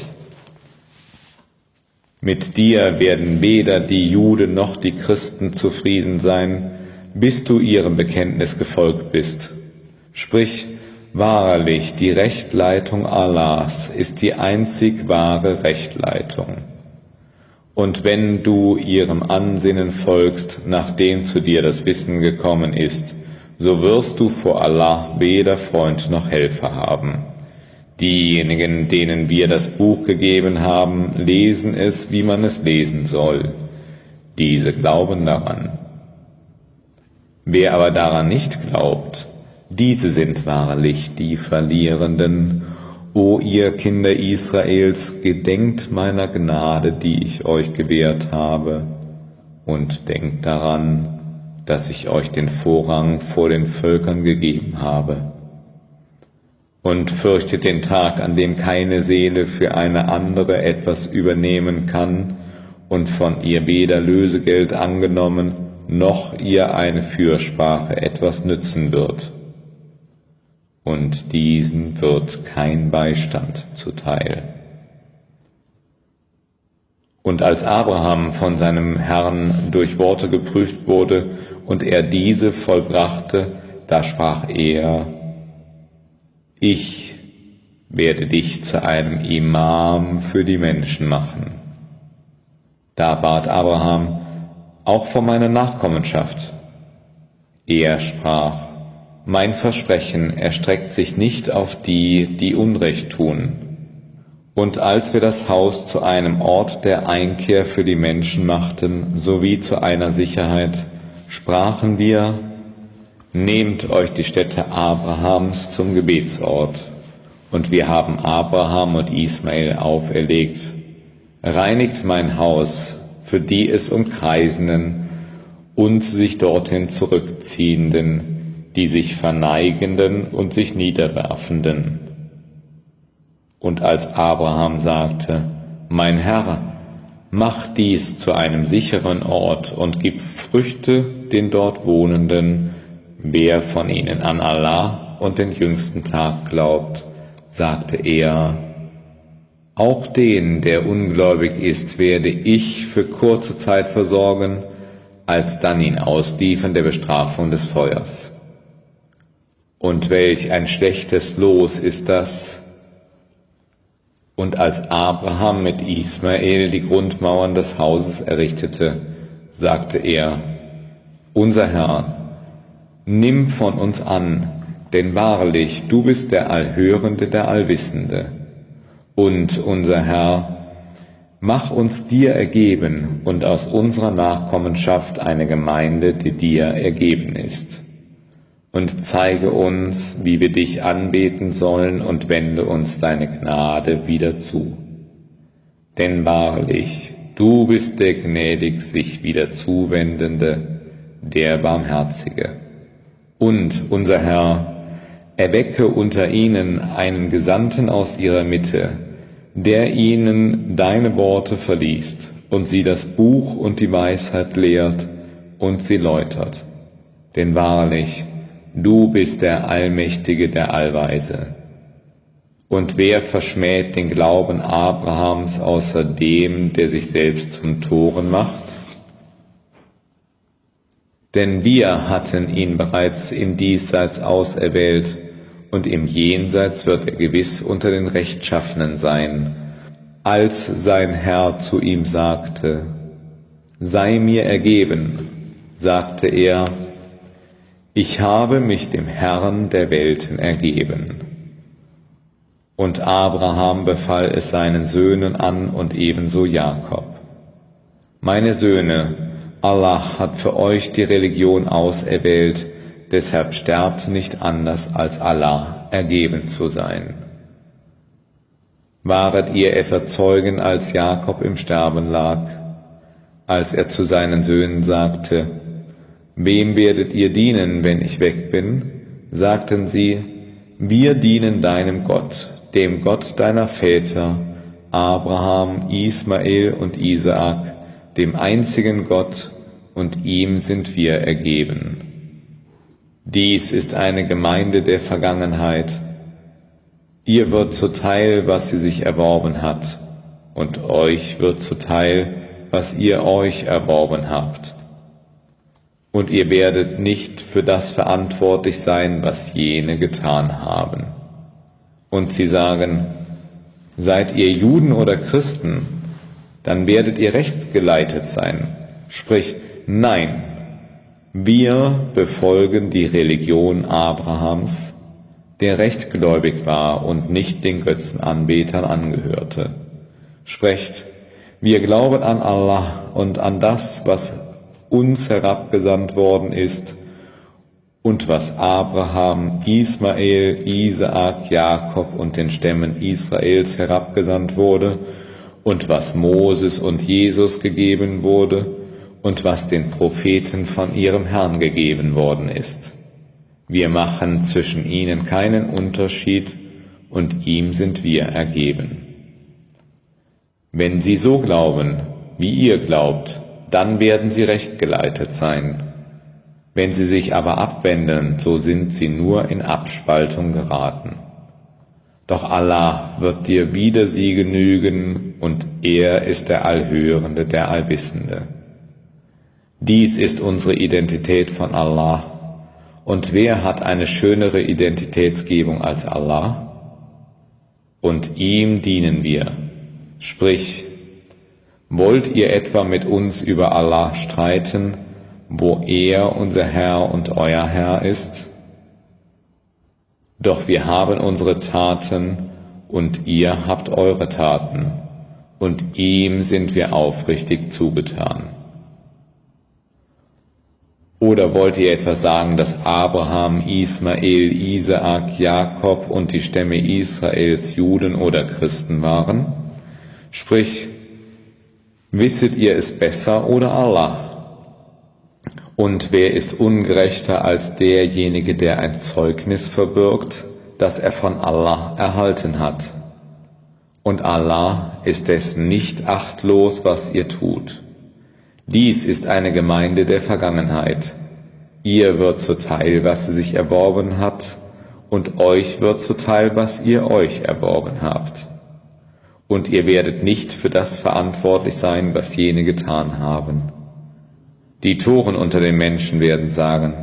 Mit dir werden weder die Juden noch die Christen zufrieden sein, bis du ihrem Bekenntnis gefolgt bist. Sprich, wahrlich, die Rechtleitung Allahs ist die einzig wahre Rechtleitung. Und wenn du ihrem Ansinnen folgst, nachdem zu dir das Wissen gekommen ist, so wirst du vor Allah weder Freund noch Helfer haben. Diejenigen, denen wir das Buch gegeben haben, lesen es, wie man es lesen soll. Diese glauben daran. Wer aber daran nicht glaubt, diese sind wahrlich die Verlierenden. O ihr Kinder Israels, gedenkt meiner Gnade, die ich euch gewährt habe, und denkt daran, dass ich euch den Vorrang vor den Völkern gegeben habe. Und fürchtet den Tag, an dem keine Seele für eine andere etwas übernehmen kann und von ihr weder Lösegeld angenommen, noch ihr eine Fürsprache etwas nützen wird. Und diesen wird kein Beistand zuteil. Und als Abraham von seinem Herrn durch Worte geprüft wurde und er diese vollbrachte, da sprach er, ich werde dich zu einem Imam für die Menschen machen. Da bat Abraham, auch von meiner Nachkommenschaft. Er sprach, mein Versprechen erstreckt sich nicht auf die, die Unrecht tun. Und als wir das Haus zu einem Ort der Einkehr für die Menschen machten, sowie zu einer Sicherheit, sprachen wir, nehmt euch die Stätte Abrahams zum Gebetsort. Und wir haben Abraham und Ismael auferlegt, reinigt mein Haus für die es umkreisenden und sich dorthin zurückziehenden, die sich verneigenden und sich niederwerfenden. Und als Abraham sagte, Mein Herr, mach dies zu einem sicheren Ort und gib Früchte den dort Wohnenden, wer von ihnen an Allah und den jüngsten Tag glaubt, sagte er, auch den, der ungläubig ist, werde ich für kurze Zeit versorgen, alsdann ihn ausliefern der Bestrafung des Feuers. Und welch ein schlechtes Los ist das? Und als Abraham mit Ismael die Grundmauern des Hauses errichtete, sagte er, Unser Herr, nimm von uns an, denn wahrlich, du bist der Allhörende, der Allwissende. Und unser Herr, mach uns dir ergeben und aus unserer Nachkommenschaft eine Gemeinde, die dir ergeben ist. Und zeige uns, wie wir dich anbeten sollen und wende uns deine Gnade wieder zu. Denn wahrlich, du bist der gnädig sich wieder zuwendende, der Barmherzige. Und unser Herr, erwecke unter ihnen einen Gesandten aus ihrer Mitte, der ihnen deine Worte verliest und sie das Buch und die Weisheit lehrt und sie läutert. Denn wahrlich, du bist der Allmächtige, der Allweise. Und wer verschmäht den Glauben Abrahams außer dem, der sich selbst zum Toren macht? Denn wir hatten ihn bereits im Diesseits auserwählt, und im Jenseits wird er gewiss unter den Rechtschaffenen sein, als sein Herr zu ihm sagte, Sei mir ergeben, sagte er, ich habe mich dem Herrn der Welten ergeben. Und Abraham befahl es seinen Söhnen an und ebenso Jakob. Meine Söhne, Allah hat für euch die Religion auserwählt, deshalb sterbt nicht anders als Allah ergeben zu sein. Waret ihr etwa Zeugen, als Jakob im Sterben lag, als er zu seinen Söhnen sagte, Wem werdet ihr dienen, wenn ich weg bin? sagten sie, wir dienen deinem Gott, dem Gott deiner Väter, Abraham, Ismael und Isaak, dem einzigen Gott, und ihm sind wir ergeben. Dies ist eine Gemeinde der Vergangenheit. Ihr wird zuteil, was sie sich erworben hat, und euch wird zuteil, was ihr euch erworben habt. Und ihr werdet nicht für das verantwortlich sein, was jene getan haben. Und sie sagen, seid ihr Juden oder Christen, dann werdet ihr rechtgeleitet sein. Sprich, nein, wir befolgen die Religion Abrahams, der rechtgläubig war und nicht den Götzenanbetern angehörte. Sprecht, wir glauben an Allah und an das, was uns herabgesandt worden ist und was Abraham, Ismael, Isaak, Jakob und den Stämmen Israels herabgesandt wurde und was Moses und Jesus gegeben wurde und was den Propheten von ihrem Herrn gegeben worden ist. Wir machen zwischen ihnen keinen Unterschied und ihm sind wir ergeben. Wenn sie so glauben, wie ihr glaubt, dann werden sie rechtgeleitet sein. Wenn sie sich aber abwenden, so sind sie nur in Abspaltung geraten. Doch Allah wird dir wieder sie genügen, und er ist der Allhörende, der Allwissende. Dies ist unsere Identität von Allah. Und wer hat eine schönere Identitätsgebung als Allah? Und ihm dienen wir. Sprich, wollt ihr etwa mit uns über Allah streiten, wo er unser Herr und euer Herr ist? Doch wir haben unsere Taten und ihr habt eure Taten, und ihm sind wir aufrichtig zugetan. Oder wollt ihr etwa sagen, dass Abraham, Ismael, Isaak, Jakob und die Stämme Israels Juden oder Christen waren? Sprich, wisset ihr es besser oder Allah? Und wer ist ungerechter als derjenige, der ein Zeugnis verbirgt, das er von Allah erhalten hat? Und Allah ist es nicht achtlos, was ihr tut. Dies ist eine Gemeinde der Vergangenheit. Ihr wird zuteil, was sie sich erworben hat, und euch wird zuteil, was ihr euch erworben habt. Und ihr werdet nicht für das verantwortlich sein, was jene getan haben. Die Toren unter den Menschen werden sagen,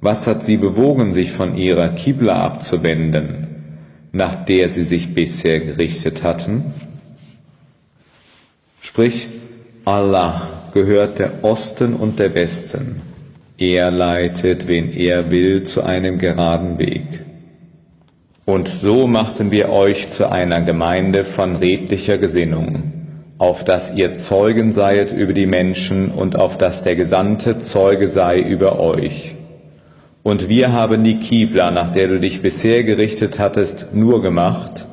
was hat sie bewogen, sich von ihrer Kibla abzuwenden, nach der sie sich bisher gerichtet hatten? Sprich, Allah gehört der Osten und der Westen. Er leitet, wen er will, zu einem geraden Weg. Und so machten wir euch zu einer Gemeinde von redlicher Gesinnung auf dass ihr Zeugen seid über die Menschen und auf dass der Gesandte Zeuge sei über euch. Und wir haben die Kibla, nach der du dich bisher gerichtet hattest, nur gemacht,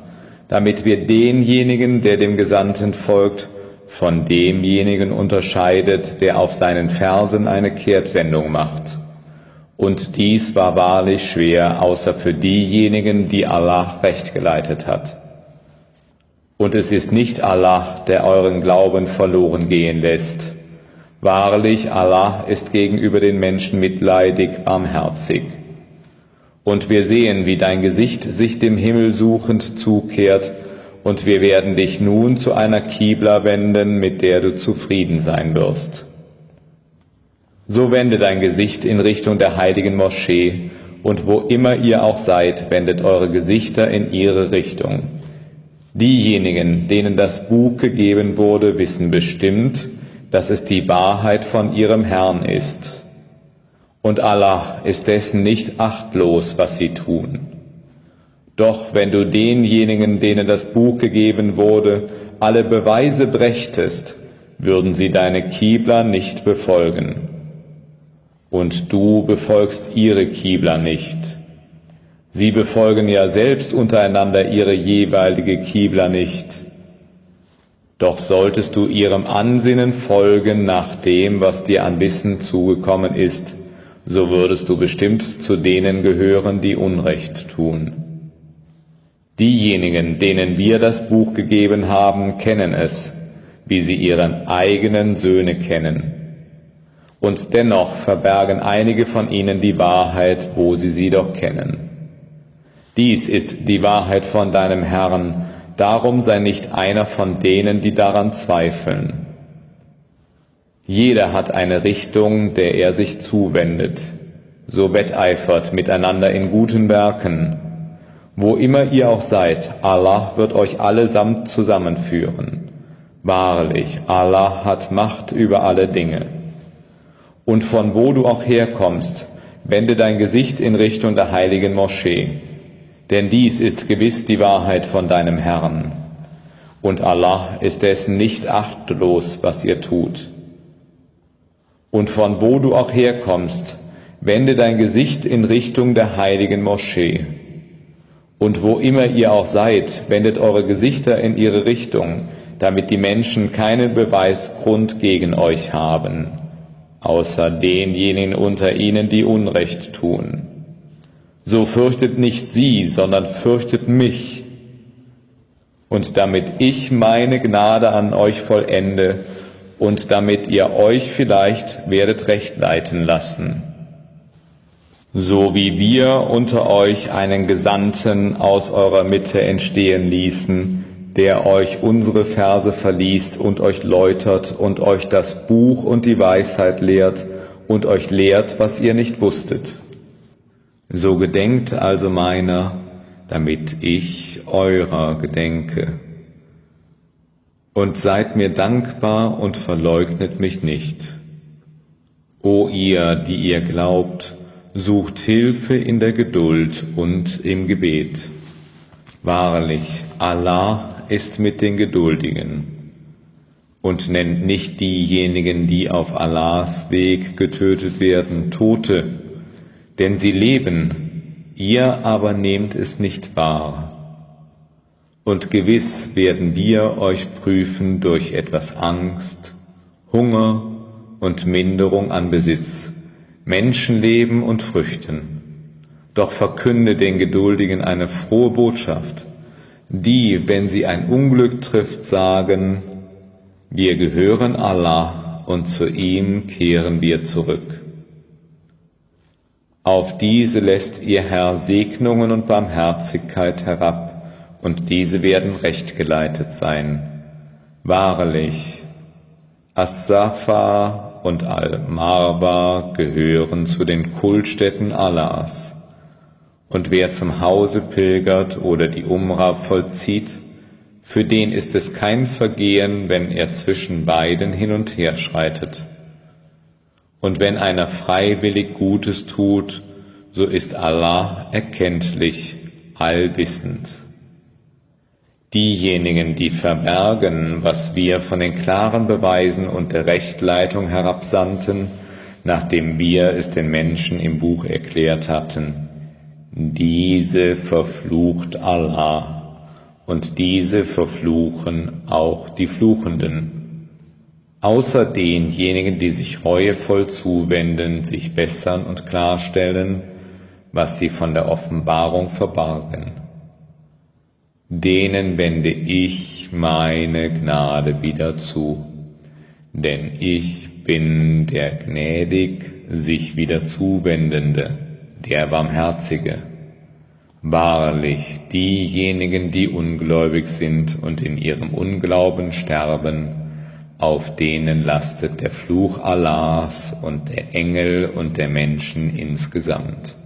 damit wir denjenigen, der dem Gesandten folgt, von demjenigen unterscheidet, der auf seinen Fersen eine Kehrtwendung macht. Und dies war wahrlich schwer, außer für diejenigen, die Allah recht geleitet hat. Und es ist nicht Allah, der euren Glauben verloren gehen lässt. Wahrlich, Allah ist gegenüber den Menschen mitleidig, barmherzig. Und wir sehen, wie dein Gesicht sich dem Himmel suchend zukehrt, und wir werden dich nun zu einer Kibla wenden, mit der du zufrieden sein wirst. So wende dein Gesicht in Richtung der heiligen Moschee, und wo immer ihr auch seid, wendet eure Gesichter in ihre Richtung. Diejenigen, denen das Buch gegeben wurde, wissen bestimmt, dass es die Wahrheit von ihrem Herrn ist. Und Allah ist dessen nicht achtlos, was sie tun. Doch wenn du denjenigen, denen das Buch gegeben wurde, alle Beweise brächtest, würden sie deine Kibler nicht befolgen. Und du befolgst ihre Kibler nicht. Sie befolgen ja selbst untereinander ihre jeweilige Kibla nicht. Doch solltest du ihrem Ansinnen folgen nach dem, was dir an Wissen zugekommen ist, so würdest du bestimmt zu denen gehören, die Unrecht tun. Diejenigen, denen wir das Buch gegeben haben, kennen es, wie sie ihren eigenen Söhne kennen. Und dennoch verbergen einige von ihnen die Wahrheit, wo sie sie doch kennen. Dies ist die Wahrheit von deinem Herrn, darum sei nicht einer von denen, die daran zweifeln. Jeder hat eine Richtung, der er sich zuwendet. So wetteifert miteinander in guten Werken. Wo immer ihr auch seid, Allah wird euch allesamt zusammenführen. Wahrlich, Allah hat Macht über alle Dinge. Und von wo du auch herkommst, wende dein Gesicht in Richtung der heiligen Moschee. Denn dies ist gewiss die Wahrheit von deinem Herrn. Und Allah ist dessen nicht achtlos, was ihr tut und von wo du auch herkommst, wende dein Gesicht in Richtung der heiligen Moschee. Und wo immer ihr auch seid, wendet eure Gesichter in ihre Richtung, damit die Menschen keinen Beweisgrund gegen euch haben, außer denjenigen unter ihnen, die Unrecht tun. So fürchtet nicht sie, sondern fürchtet mich. Und damit ich meine Gnade an euch vollende, und damit ihr euch vielleicht werdet recht leiten lassen. So wie wir unter euch einen Gesandten aus eurer Mitte entstehen ließen, der euch unsere Verse verliest und euch läutert und euch das Buch und die Weisheit lehrt und euch lehrt, was ihr nicht wusstet. So gedenkt also meiner, damit ich eurer gedenke und seid mir dankbar und verleugnet mich nicht. O ihr, die ihr glaubt, sucht Hilfe in der Geduld und im Gebet. Wahrlich, Allah ist mit den Geduldigen und nennt nicht diejenigen, die auf Allahs Weg getötet werden, Tote, denn sie leben, ihr aber nehmt es nicht wahr. Und gewiss werden wir euch prüfen durch etwas Angst, Hunger und Minderung an Besitz, Menschenleben und Früchten. Doch verkünde den Geduldigen eine frohe Botschaft, die, wenn sie ein Unglück trifft, sagen, wir gehören Allah und zu ihm kehren wir zurück. Auf diese lässt ihr Herr Segnungen und Barmherzigkeit herab, und diese werden recht geleitet sein. Wahrlich, As-Safa und Al-Marwa gehören zu den Kultstätten Allahs. Und wer zum Hause pilgert oder die Umrah vollzieht, für den ist es kein Vergehen, wenn er zwischen beiden hin und her schreitet. Und wenn einer freiwillig Gutes tut, so ist Allah erkenntlich, allwissend. Diejenigen, die verbergen, was wir von den klaren Beweisen und der Rechtleitung herabsandten, nachdem wir es den Menschen im Buch erklärt hatten, diese verflucht Allah und diese verfluchen auch die Fluchenden. Außer denjenigen, die sich reuevoll zuwenden, sich bessern und klarstellen, was sie von der Offenbarung verbargen denen wende ich meine Gnade wieder zu, denn ich bin der gnädig sich wieder zuwendende, der Barmherzige. Wahrlich, diejenigen, die ungläubig sind und in ihrem Unglauben sterben, auf denen lastet der Fluch Allahs und der Engel und der Menschen insgesamt.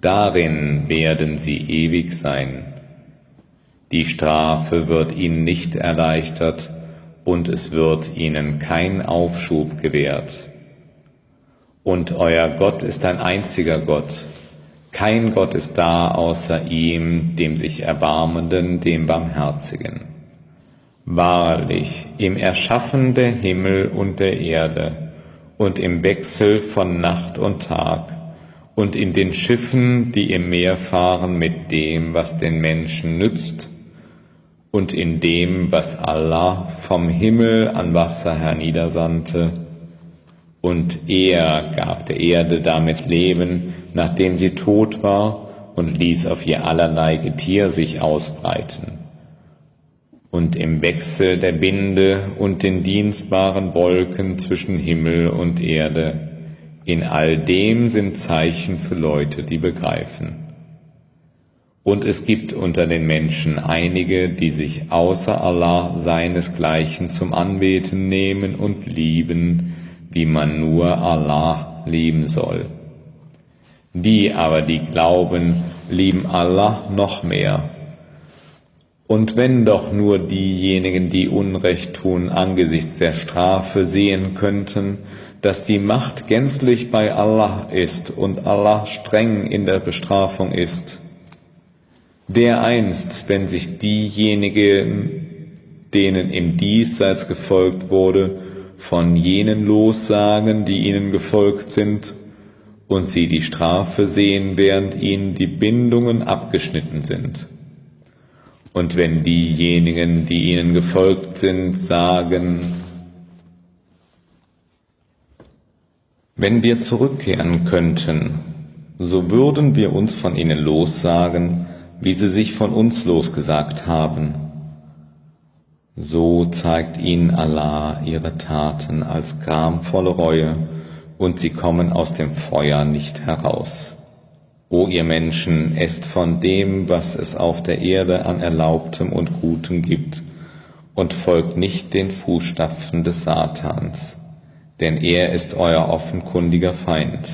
Darin werden sie ewig sein die Strafe wird ihnen nicht erleichtert und es wird ihnen kein Aufschub gewährt. Und euer Gott ist ein einziger Gott. Kein Gott ist da außer ihm, dem sich Erbarmenden, dem Barmherzigen. Wahrlich, im Erschaffen der Himmel und der Erde und im Wechsel von Nacht und Tag und in den Schiffen, die im Meer fahren mit dem, was den Menschen nützt, und in dem, was Allah vom Himmel an Wasser herniedersandte, Und er gab der Erde damit Leben, nachdem sie tot war, und ließ auf ihr allerlei Getier sich ausbreiten. Und im Wechsel der Binde und den dienstbaren Wolken zwischen Himmel und Erde, in all dem sind Zeichen für Leute, die begreifen. Und es gibt unter den Menschen einige, die sich außer Allah seinesgleichen zum Anbeten nehmen und lieben, wie man nur Allah lieben soll. Die aber, die glauben, lieben Allah noch mehr. Und wenn doch nur diejenigen, die Unrecht tun, angesichts der Strafe sehen könnten, dass die Macht gänzlich bei Allah ist und Allah streng in der Bestrafung ist, der einst, wenn sich diejenigen, denen im Diesseits gefolgt wurde, von jenen lossagen, die ihnen gefolgt sind, und sie die Strafe sehen, während ihnen die Bindungen abgeschnitten sind. Und wenn diejenigen, die ihnen gefolgt sind, sagen, wenn wir zurückkehren könnten, so würden wir uns von ihnen lossagen, wie sie sich von uns losgesagt haben. So zeigt ihnen Allah ihre Taten als gramvolle Reue, und sie kommen aus dem Feuer nicht heraus. O ihr Menschen, esst von dem, was es auf der Erde an Erlaubtem und Gutem gibt, und folgt nicht den Fußstapfen des Satans, denn er ist euer offenkundiger Feind.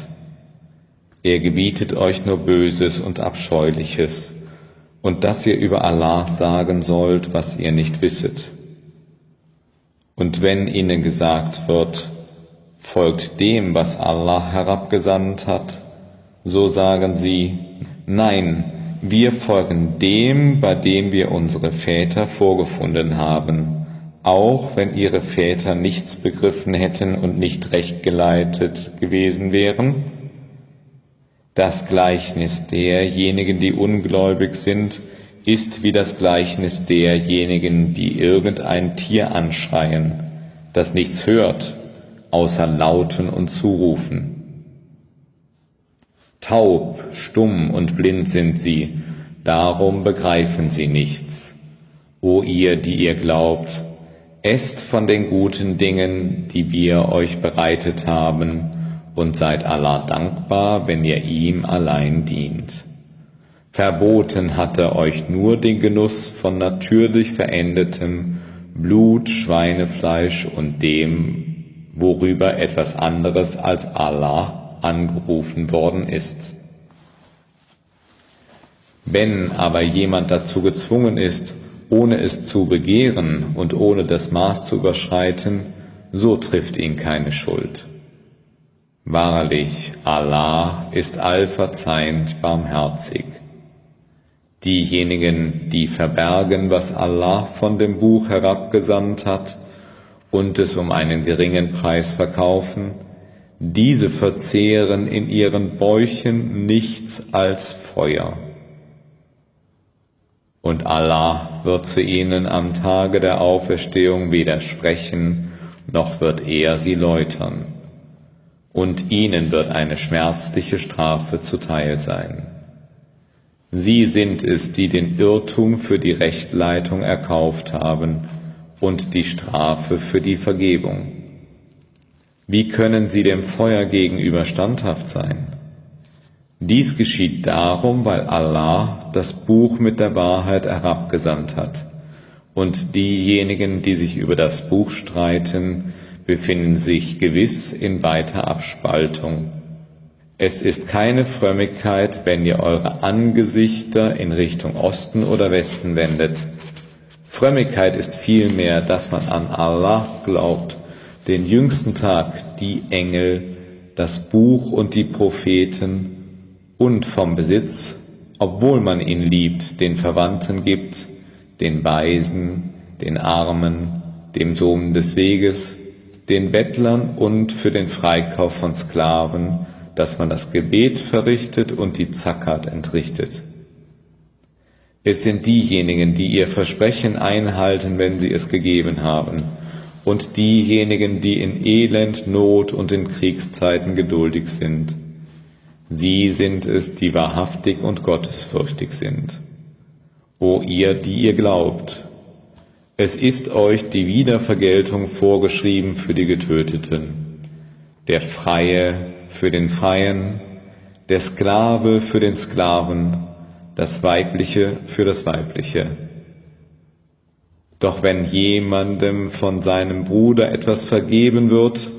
Er gebietet euch nur Böses und Abscheuliches, und dass ihr über Allah sagen sollt, was ihr nicht wisset. Und wenn ihnen gesagt wird, folgt dem, was Allah herabgesandt hat, so sagen sie, nein, wir folgen dem, bei dem wir unsere Väter vorgefunden haben, auch wenn ihre Väter nichts begriffen hätten und nicht recht geleitet gewesen wären das Gleichnis derjenigen, die ungläubig sind, ist wie das Gleichnis derjenigen, die irgendein Tier anschreien, das nichts hört, außer Lauten und Zurufen. Taub, stumm und blind sind sie, darum begreifen sie nichts. O ihr, die ihr glaubt, esst von den guten Dingen, die wir euch bereitet haben, und seid Allah dankbar, wenn ihr ihm allein dient. Verboten hat er euch nur den Genuss von natürlich verendetem Blut, Schweinefleisch und dem, worüber etwas anderes als Allah angerufen worden ist. Wenn aber jemand dazu gezwungen ist, ohne es zu begehren und ohne das Maß zu überschreiten, so trifft ihn keine Schuld. Wahrlich, Allah ist allverzeihend barmherzig. Diejenigen, die verbergen, was Allah von dem Buch herabgesandt hat und es um einen geringen Preis verkaufen, diese verzehren in ihren Bäuchen nichts als Feuer. Und Allah wird zu ihnen am Tage der Auferstehung weder sprechen, noch wird er sie läutern und ihnen wird eine schmerzliche Strafe zuteil sein. Sie sind es, die den Irrtum für die Rechtleitung erkauft haben und die Strafe für die Vergebung. Wie können sie dem Feuer gegenüber standhaft sein? Dies geschieht darum, weil Allah das Buch mit der Wahrheit herabgesandt hat, und diejenigen, die sich über das Buch streiten, befinden sich gewiss in weiter Abspaltung. Es ist keine Frömmigkeit, wenn ihr eure Angesichter in Richtung Osten oder Westen wendet. Frömmigkeit ist vielmehr, dass man an Allah glaubt, den jüngsten Tag, die Engel, das Buch und die Propheten und vom Besitz, obwohl man ihn liebt, den Verwandten gibt, den Weisen, den Armen, dem Sohn des Weges, den Bettlern und für den Freikauf von Sklaven, dass man das Gebet verrichtet und die Zakat entrichtet. Es sind diejenigen, die ihr Versprechen einhalten, wenn sie es gegeben haben, und diejenigen, die in Elend, Not und in Kriegszeiten geduldig sind. Sie sind es, die wahrhaftig und gottesfürchtig sind. O ihr, die ihr glaubt, es ist euch die Wiedervergeltung vorgeschrieben für die Getöteten, der Freie für den Freien, der Sklave für den Sklaven, das Weibliche für das Weibliche. Doch wenn jemandem von seinem Bruder etwas vergeben wird,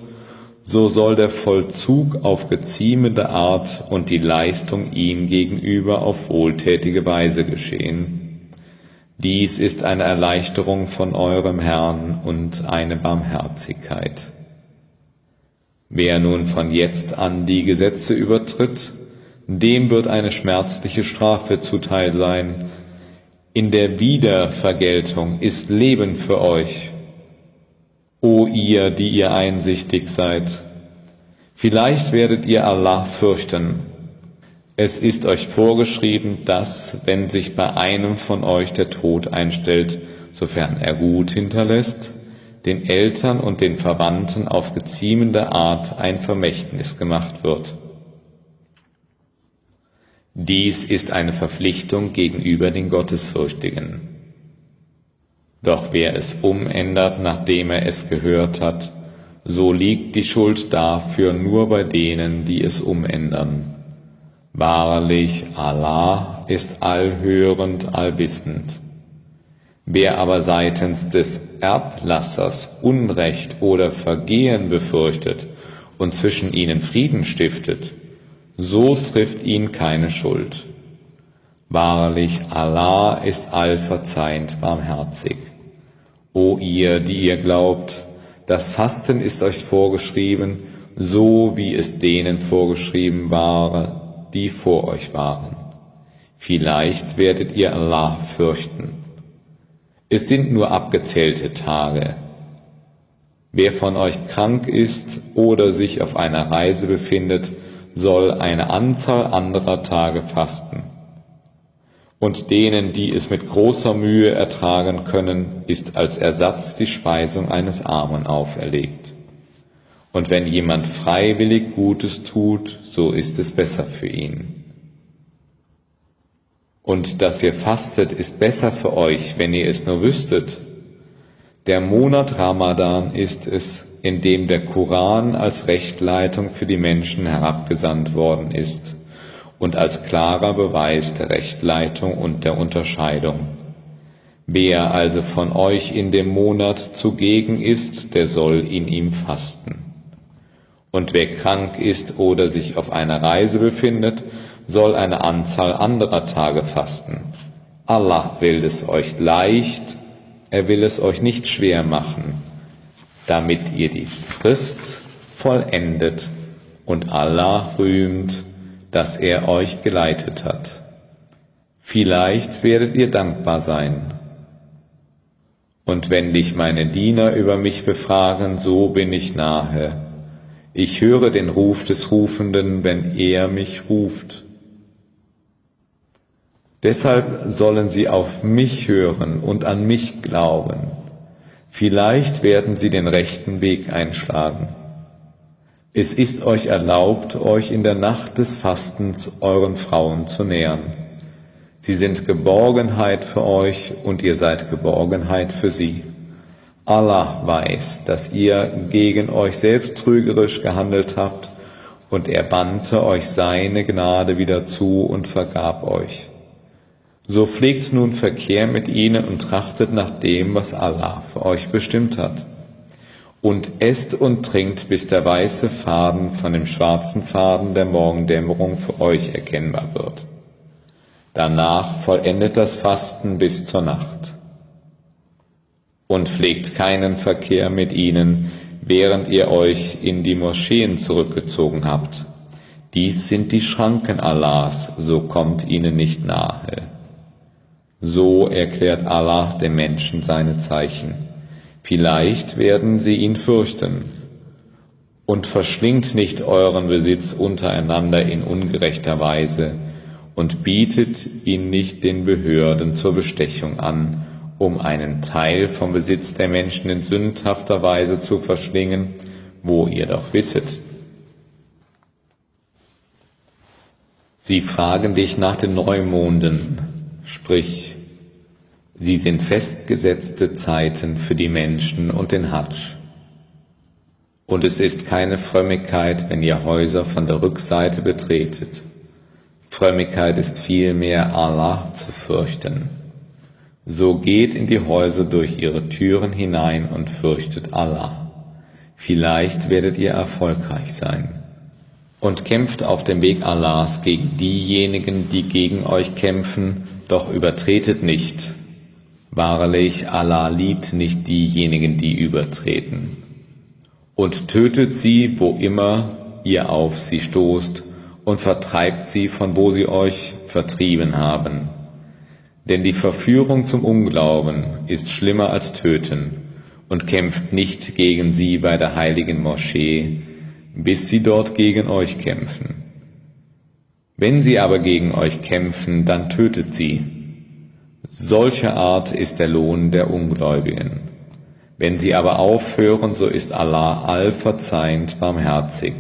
so soll der Vollzug auf geziemende Art und die Leistung ihm gegenüber auf wohltätige Weise geschehen. Dies ist eine Erleichterung von eurem Herrn und eine Barmherzigkeit. Wer nun von jetzt an die Gesetze übertritt, dem wird eine schmerzliche Strafe zuteil sein. In der Wiedervergeltung ist Leben für euch O ihr, die ihr einsichtig seid, vielleicht werdet ihr Allah fürchten. Es ist euch vorgeschrieben, dass, wenn sich bei einem von euch der Tod einstellt, sofern er Gut hinterlässt, den Eltern und den Verwandten auf geziemende Art ein Vermächtnis gemacht wird. Dies ist eine Verpflichtung gegenüber den Gottesfürchtigen. Doch wer es umändert, nachdem er es gehört hat, so liegt die Schuld dafür nur bei denen, die es umändern. Wahrlich, Allah ist allhörend, allwissend. Wer aber seitens des Erblassers Unrecht oder Vergehen befürchtet und zwischen ihnen Frieden stiftet, so trifft ihn keine Schuld. Wahrlich, Allah ist allverzeihend barmherzig. O ihr, die ihr glaubt, das Fasten ist euch vorgeschrieben, so wie es denen vorgeschrieben war, die vor euch waren. Vielleicht werdet ihr Allah fürchten. Es sind nur abgezählte Tage. Wer von euch krank ist oder sich auf einer Reise befindet, soll eine Anzahl anderer Tage fasten und denen, die es mit großer Mühe ertragen können, ist als Ersatz die Speisung eines Armen auferlegt. Und wenn jemand freiwillig Gutes tut, so ist es besser für ihn. Und dass ihr fastet, ist besser für euch, wenn ihr es nur wüsstet. Der Monat Ramadan ist es, in dem der Koran als Rechtleitung für die Menschen herabgesandt worden ist und als klarer Beweis der Rechtleitung und der Unterscheidung. Wer also von euch in dem Monat zugegen ist, der soll in ihm fasten. Und wer krank ist oder sich auf einer Reise befindet, soll eine Anzahl anderer Tage fasten. Allah will es euch leicht, er will es euch nicht schwer machen, damit ihr die Frist vollendet und Allah rühmt dass er euch geleitet hat. Vielleicht werdet ihr dankbar sein. Und wenn dich meine Diener über mich befragen, so bin ich nahe. Ich höre den Ruf des Rufenden, wenn er mich ruft. Deshalb sollen sie auf mich hören und an mich glauben. Vielleicht werden sie den rechten Weg einschlagen. Es ist euch erlaubt, euch in der Nacht des Fastens euren Frauen zu nähern. Sie sind Geborgenheit für euch und ihr seid Geborgenheit für sie. Allah weiß, dass ihr gegen euch selbst trügerisch gehandelt habt, und er bannte euch seine Gnade wieder zu und vergab euch. So pflegt nun Verkehr mit ihnen und trachtet nach dem, was Allah für euch bestimmt hat und esst und trinkt, bis der weiße Faden von dem schwarzen Faden der Morgendämmerung für euch erkennbar wird. Danach vollendet das Fasten bis zur Nacht. Und pflegt keinen Verkehr mit ihnen, während ihr euch in die Moscheen zurückgezogen habt. Dies sind die Schranken Allahs, so kommt ihnen nicht nahe. So erklärt Allah dem Menschen seine Zeichen. Vielleicht werden sie ihn fürchten. Und verschlingt nicht euren Besitz untereinander in ungerechter Weise und bietet ihn nicht den Behörden zur Bestechung an um einen Teil vom Besitz der Menschen in sündhafter Weise zu verschlingen, wo ihr doch wisset. Sie fragen dich nach den Neumonden, sprich, sie sind festgesetzte Zeiten für die Menschen und den Hatsch. Und es ist keine Frömmigkeit, wenn ihr Häuser von der Rückseite betretet. Frömmigkeit ist vielmehr Allah zu fürchten. So geht in die Häuser durch ihre Türen hinein und fürchtet Allah. Vielleicht werdet ihr erfolgreich sein. Und kämpft auf dem Weg Allahs gegen diejenigen, die gegen euch kämpfen, doch übertretet nicht. Wahrlich, Allah liebt nicht diejenigen, die übertreten und tötet sie, wo immer ihr auf sie stoßt, und vertreibt sie, von wo sie euch vertrieben haben. Denn die Verführung zum Unglauben ist schlimmer als Töten, und kämpft nicht gegen sie bei der heiligen Moschee, bis sie dort gegen euch kämpfen. Wenn sie aber gegen euch kämpfen, dann tötet sie. Solche Art ist der Lohn der Ungläubigen. Wenn sie aber aufhören, so ist Allah allverzeihend barmherzig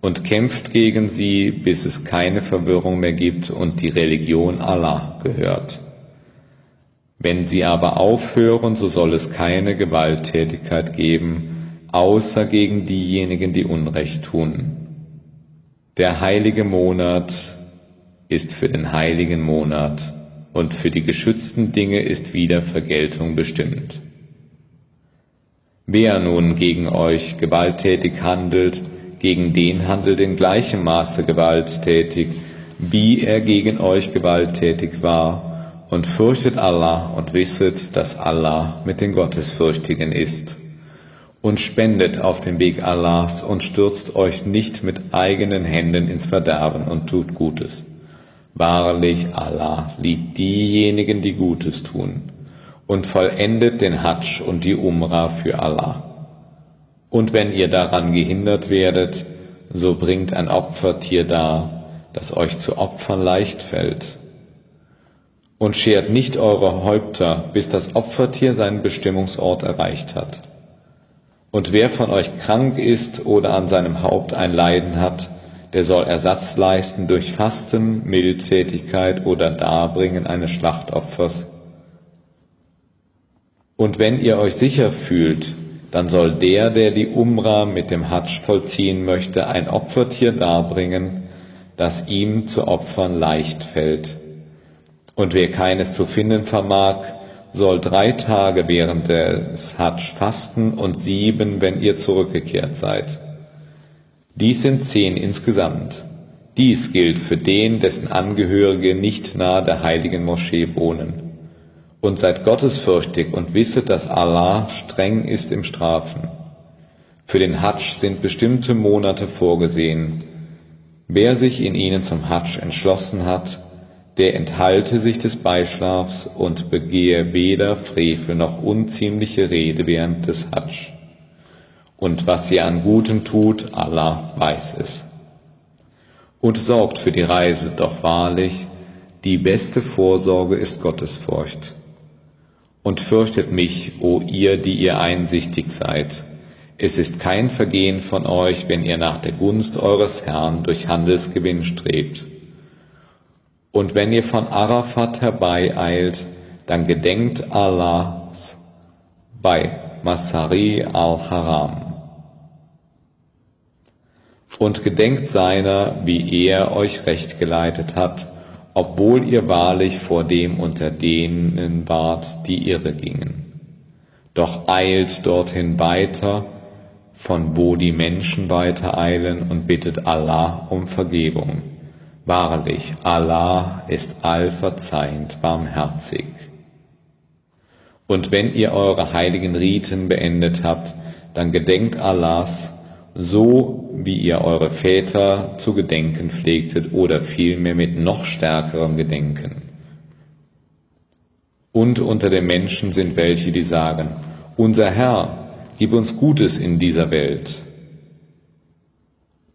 und kämpft gegen sie, bis es keine Verwirrung mehr gibt und die Religion Allah gehört. Wenn sie aber aufhören, so soll es keine Gewalttätigkeit geben, außer gegen diejenigen, die Unrecht tun. Der heilige Monat ist für den heiligen Monat und für die geschützten Dinge ist wieder Vergeltung bestimmt. Wer nun gegen euch gewalttätig handelt, gegen den handelt in gleichem Maße gewalttätig, wie er gegen euch gewalttätig war, und fürchtet Allah und wisset, dass Allah mit den Gottesfürchtigen ist. Und spendet auf dem Weg Allahs und stürzt euch nicht mit eigenen Händen ins Verderben und tut Gutes. Wahrlich, Allah liebt diejenigen, die Gutes tun und vollendet den Hadsch und die Umra für Allah. Und wenn ihr daran gehindert werdet, so bringt ein Opfertier dar, das euch zu opfern leicht fällt. Und schert nicht eure Häupter, bis das Opfertier seinen Bestimmungsort erreicht hat. Und wer von euch krank ist oder an seinem Haupt ein Leiden hat, der soll Ersatz leisten durch Fasten, Mildtätigkeit oder Darbringen eines Schlachtopfers und wenn ihr euch sicher fühlt, dann soll der, der die Umra mit dem Hadsch vollziehen möchte, ein Opfertier darbringen, das ihm zu opfern leicht fällt. Und wer keines zu finden vermag, soll drei Tage während des Hadsch fasten und sieben, wenn ihr zurückgekehrt seid. Dies sind zehn insgesamt. Dies gilt für den, dessen Angehörige nicht nahe der heiligen Moschee wohnen und seid gottesfürchtig und wisset, dass Allah streng ist im Strafen. Für den Hadsch sind bestimmte Monate vorgesehen. Wer sich in ihnen zum Hadsch entschlossen hat, der enthalte sich des Beischlafs und begehe weder Frevel noch unziemliche Rede während des Hadsch. Und was ihr an Guten tut, Allah weiß es. Und sorgt für die Reise, doch wahrlich, die beste Vorsorge ist Gottesfurcht und fürchtet mich, o ihr, die ihr einsichtig seid. Es ist kein Vergehen von euch, wenn ihr nach der Gunst eures Herrn durch Handelsgewinn strebt. Und wenn ihr von Arafat herbeieilt, dann gedenkt Allahs bei Masari al-Haram. Und gedenkt seiner, wie er euch recht geleitet hat, obwohl ihr wahrlich vor dem unter denen wart, die irre gingen. Doch eilt dorthin weiter, von wo die Menschen weiter eilen und bittet Allah um Vergebung. Wahrlich, Allah ist allverzeihend barmherzig. Und wenn ihr eure heiligen Riten beendet habt, dann gedenkt Allahs so wie ihr eure Väter zu gedenken pflegtet oder vielmehr mit noch stärkerem Gedenken. Und unter den Menschen sind welche, die sagen, unser Herr, gib uns Gutes in dieser Welt.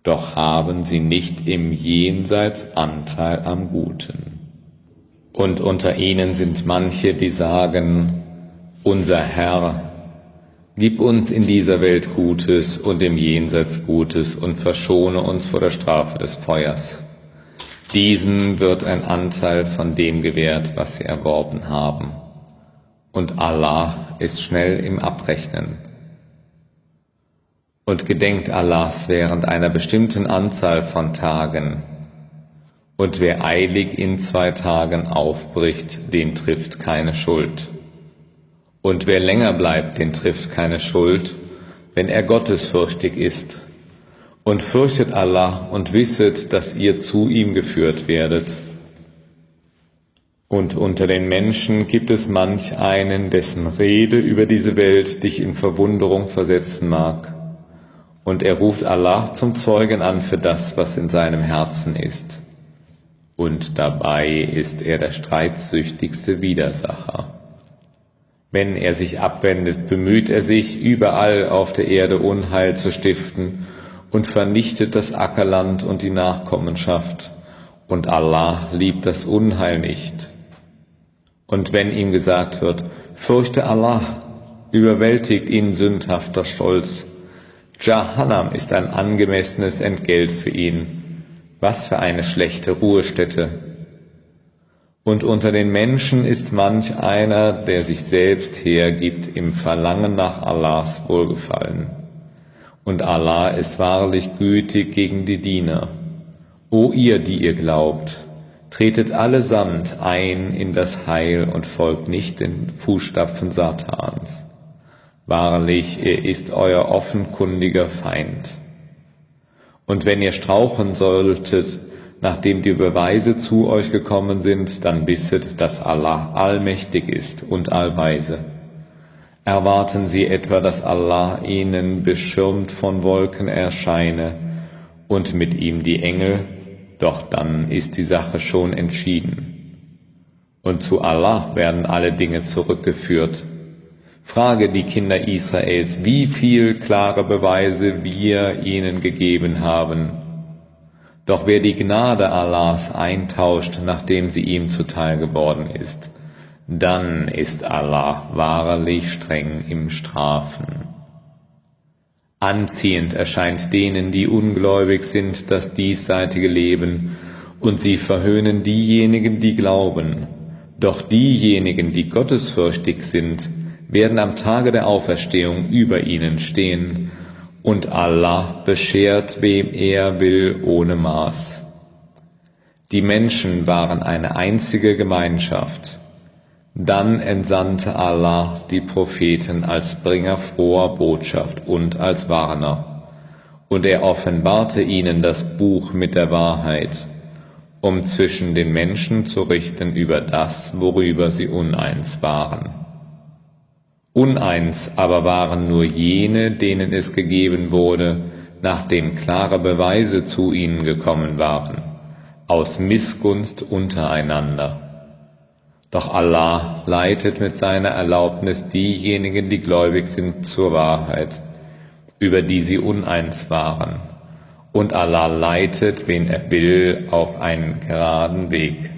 Doch haben sie nicht im Jenseits Anteil am Guten. Und unter ihnen sind manche, die sagen, unser Herr, gib uns in dieser Welt Gutes und im Jenseits Gutes und verschone uns vor der Strafe des Feuers. Diesen wird ein Anteil von dem gewährt, was sie erworben haben. Und Allah ist schnell im Abrechnen. Und gedenkt Allahs während einer bestimmten Anzahl von Tagen. Und wer eilig in zwei Tagen aufbricht, den trifft keine Schuld. Und wer länger bleibt, den trifft keine Schuld, wenn er gottesfürchtig ist. Und fürchtet Allah und wisset, dass ihr zu ihm geführt werdet. Und unter den Menschen gibt es manch einen, dessen Rede über diese Welt dich in Verwunderung versetzen mag. Und er ruft Allah zum Zeugen an für das, was in seinem Herzen ist. Und dabei ist er der streitsüchtigste Widersacher. Wenn er sich abwendet, bemüht er sich, überall auf der Erde Unheil zu stiften und vernichtet das Ackerland und die Nachkommenschaft. Und Allah liebt das Unheil nicht. Und wenn ihm gesagt wird, fürchte Allah, überwältigt ihn sündhafter Stolz. Jahannam ist ein angemessenes Entgelt für ihn. Was für eine schlechte Ruhestätte. Und unter den Menschen ist manch einer, der sich selbst hergibt im Verlangen nach Allahs Wohlgefallen. Und Allah ist wahrlich gütig gegen die Diener. O ihr, die ihr glaubt, tretet allesamt ein in das Heil und folgt nicht den Fußstapfen Satans. Wahrlich, er ist euer offenkundiger Feind. Und wenn ihr strauchen solltet, nachdem die Beweise zu euch gekommen sind, dann wisset, dass Allah allmächtig ist und allweise. Erwarten Sie etwa, dass Allah ihnen beschirmt von Wolken erscheine und mit ihm die Engel, doch dann ist die Sache schon entschieden. Und zu Allah werden alle Dinge zurückgeführt. Frage die Kinder Israels, wie viel klare Beweise wir ihnen gegeben haben doch wer die Gnade Allahs eintauscht, nachdem sie ihm zuteil geworden ist, dann ist Allah wahrlich streng im Strafen. Anziehend erscheint denen, die ungläubig sind, das diesseitige Leben, und sie verhöhnen diejenigen, die glauben. Doch diejenigen, die gottesfürchtig sind, werden am Tage der Auferstehung über ihnen stehen und Allah beschert, wem er will, ohne Maß. Die Menschen waren eine einzige Gemeinschaft. Dann entsandte Allah die Propheten als Bringer froher Botschaft und als Warner. Und er offenbarte ihnen das Buch mit der Wahrheit, um zwischen den Menschen zu richten über das, worüber sie uneins waren. Uneins aber waren nur jene, denen es gegeben wurde, nachdem klare Beweise zu ihnen gekommen waren, aus Missgunst untereinander. Doch Allah leitet mit seiner Erlaubnis diejenigen, die gläubig sind, zur Wahrheit, über die sie uneins waren. Und Allah leitet, wen er will, auf einen geraden Weg.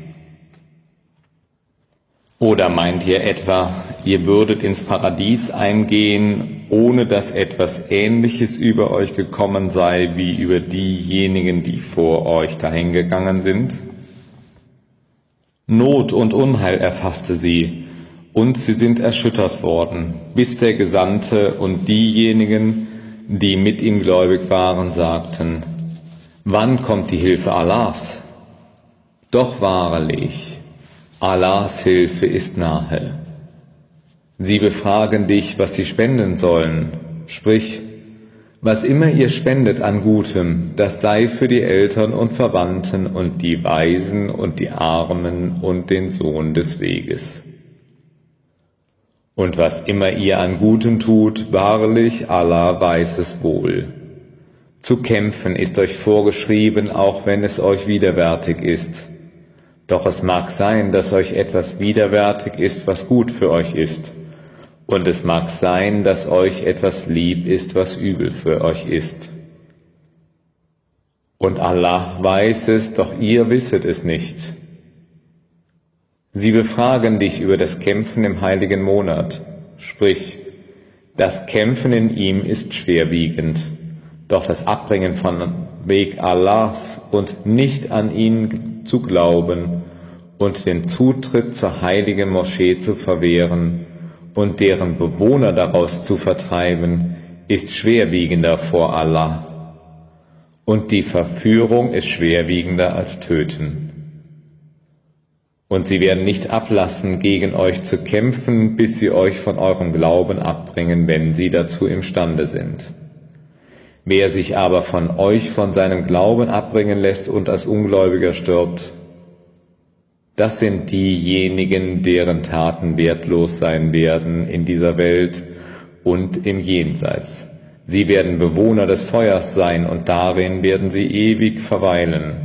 Oder meint ihr etwa, ihr würdet ins Paradies eingehen, ohne dass etwas Ähnliches über euch gekommen sei wie über diejenigen, die vor euch dahingegangen sind? Not und Unheil erfasste sie, und sie sind erschüttert worden, bis der Gesandte und diejenigen, die mit ihm gläubig waren, sagten, wann kommt die Hilfe Allahs? Doch wahrlich, Allahs Hilfe ist nahe. Sie befragen dich, was sie spenden sollen. Sprich, was immer ihr spendet an Gutem, das sei für die Eltern und Verwandten und die Weisen und die Armen und den Sohn des Weges. Und was immer ihr an Gutem tut, wahrlich Allah weiß es wohl. Zu kämpfen ist euch vorgeschrieben, auch wenn es euch widerwärtig ist doch es mag sein, dass euch etwas widerwärtig ist, was gut für euch ist. Und es mag sein, dass euch etwas lieb ist, was übel für euch ist. Und Allah weiß es, doch ihr wisset es nicht. Sie befragen dich über das Kämpfen im heiligen Monat. Sprich, das Kämpfen in ihm ist schwerwiegend, doch das Abbringen von Weg Allahs und nicht an ihn zu glauben und den Zutritt zur heiligen Moschee zu verwehren und deren Bewohner daraus zu vertreiben, ist schwerwiegender vor Allah. Und die Verführung ist schwerwiegender als Töten. Und sie werden nicht ablassen, gegen euch zu kämpfen, bis sie euch von eurem Glauben abbringen, wenn sie dazu imstande sind. Wer sich aber von euch von seinem Glauben abbringen lässt und als Ungläubiger stirbt, das sind diejenigen, deren Taten wertlos sein werden in dieser Welt und im Jenseits. Sie werden Bewohner des Feuers sein und darin werden sie ewig verweilen.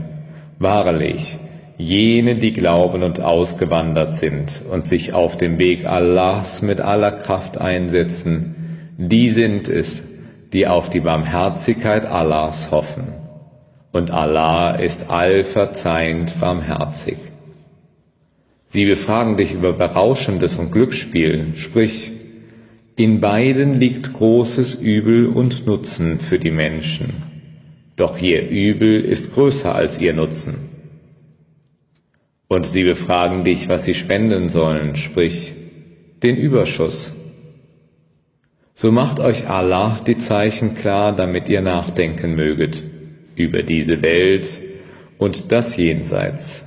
Wahrlich, jene, die glauben und ausgewandert sind und sich auf dem Weg Allahs mit aller Kraft einsetzen, die sind es, die auf die Barmherzigkeit Allahs hoffen. Und Allah ist allverzeihend barmherzig. Sie befragen dich über Berauschendes und Glücksspiel, sprich, in beiden liegt großes Übel und Nutzen für die Menschen. Doch ihr Übel ist größer als ihr Nutzen. Und sie befragen dich, was sie spenden sollen, sprich den Überschuss. So macht euch Allah die Zeichen klar, damit ihr nachdenken möget über diese Welt und das Jenseits.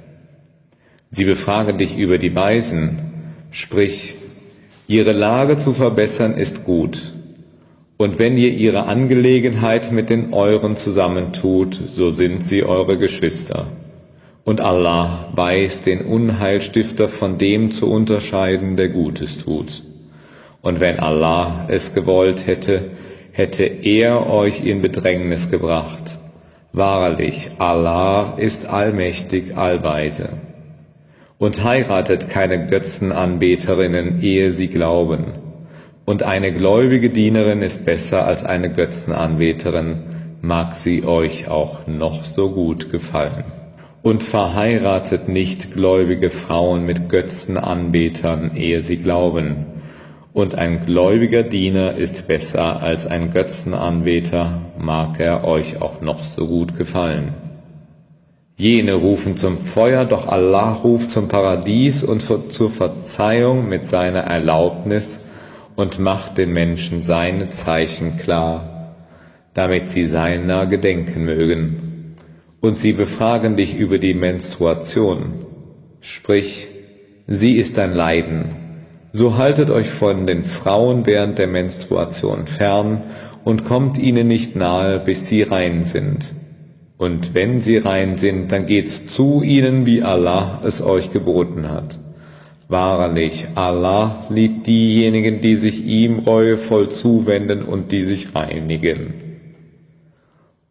Sie befragen dich über die Weisen, sprich, ihre Lage zu verbessern ist gut. Und wenn ihr ihre Angelegenheit mit den euren zusammentut, so sind sie eure Geschwister. Und Allah weiß den Unheilstifter von dem zu unterscheiden, der Gutes tut. Und wenn Allah es gewollt hätte, hätte er euch in Bedrängnis gebracht. Wahrlich, Allah ist allmächtig, allweise. Und heiratet keine Götzenanbeterinnen, ehe sie glauben. Und eine gläubige Dienerin ist besser als eine Götzenanbeterin, mag sie euch auch noch so gut gefallen und verheiratet nicht gläubige Frauen mit Götzenanbetern, ehe sie glauben. Und ein gläubiger Diener ist besser als ein Götzenanbeter, mag er euch auch noch so gut gefallen. Jene rufen zum Feuer, doch Allah ruft zum Paradies und zur Verzeihung mit seiner Erlaubnis und macht den Menschen seine Zeichen klar, damit sie seiner gedenken mögen und sie befragen dich über die Menstruation. Sprich, sie ist ein Leiden. So haltet euch von den Frauen während der Menstruation fern und kommt ihnen nicht nahe, bis sie rein sind. Und wenn sie rein sind, dann geht's zu ihnen, wie Allah es euch geboten hat. Wahrlich, Allah liebt diejenigen, die sich ihm reuevoll zuwenden und die sich reinigen.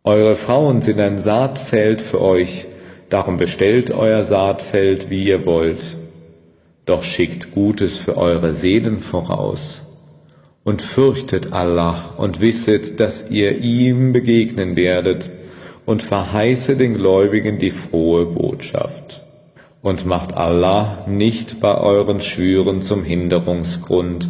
Eure Frauen sind ein Saatfeld für euch, darum bestellt euer Saatfeld, wie ihr wollt. Doch schickt Gutes für eure Seelen voraus. Und fürchtet Allah und wisset, dass ihr ihm begegnen werdet und verheiße den Gläubigen die frohe Botschaft. Und macht Allah nicht bei euren Schwüren zum Hinderungsgrund,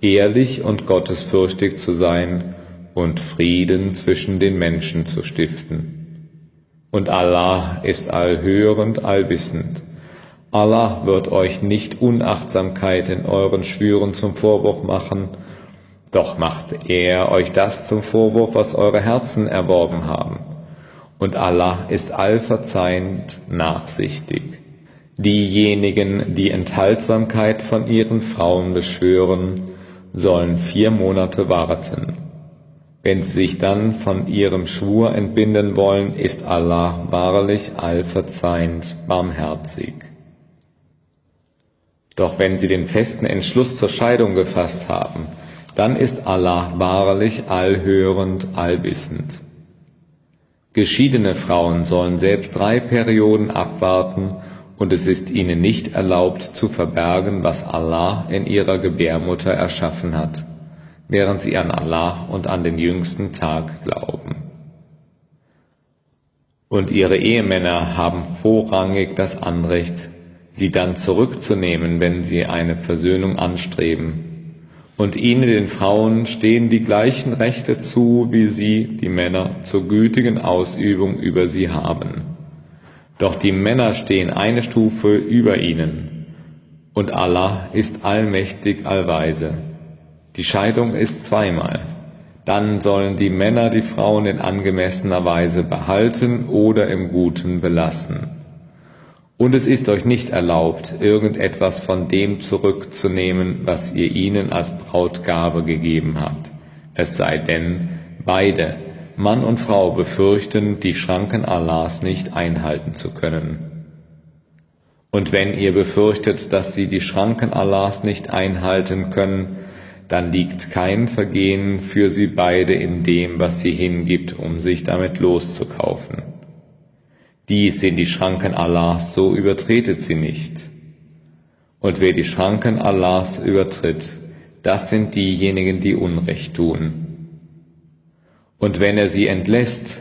ehrlich und gottesfürchtig zu sein und Frieden zwischen den Menschen zu stiften. Und Allah ist allhörend, allwissend. Allah wird euch nicht Unachtsamkeit in euren Schwüren zum Vorwurf machen, doch macht er euch das zum Vorwurf, was eure Herzen erworben haben. Und Allah ist allverzeihend, nachsichtig. Diejenigen, die Enthaltsamkeit von ihren Frauen beschwören, sollen vier Monate warten wenn sie sich dann von ihrem Schwur entbinden wollen, ist Allah wahrlich allverzeihend, barmherzig. Doch wenn sie den festen Entschluss zur Scheidung gefasst haben, dann ist Allah wahrlich allhörend, allwissend. Geschiedene Frauen sollen selbst drei Perioden abwarten und es ist ihnen nicht erlaubt zu verbergen, was Allah in ihrer Gebärmutter erschaffen hat während sie an Allah und an den jüngsten Tag glauben. Und ihre Ehemänner haben vorrangig das Anrecht, sie dann zurückzunehmen, wenn sie eine Versöhnung anstreben. Und ihnen, den Frauen, stehen die gleichen Rechte zu, wie sie, die Männer, zur gütigen Ausübung über sie haben. Doch die Männer stehen eine Stufe über ihnen. Und Allah ist allmächtig, allweise. Die Scheidung ist zweimal. Dann sollen die Männer die Frauen in angemessener Weise behalten oder im Guten belassen. Und es ist euch nicht erlaubt, irgendetwas von dem zurückzunehmen, was ihr ihnen als Brautgabe gegeben habt. Es sei denn, beide, Mann und Frau, befürchten, die Schranken Allahs nicht einhalten zu können. Und wenn ihr befürchtet, dass sie die Schranken Allahs nicht einhalten können, dann liegt kein Vergehen für sie beide in dem, was sie hingibt, um sich damit loszukaufen. Dies sind die Schranken Allahs, so übertretet sie nicht. Und wer die Schranken Allahs übertritt, das sind diejenigen, die Unrecht tun. Und wenn er sie entlässt,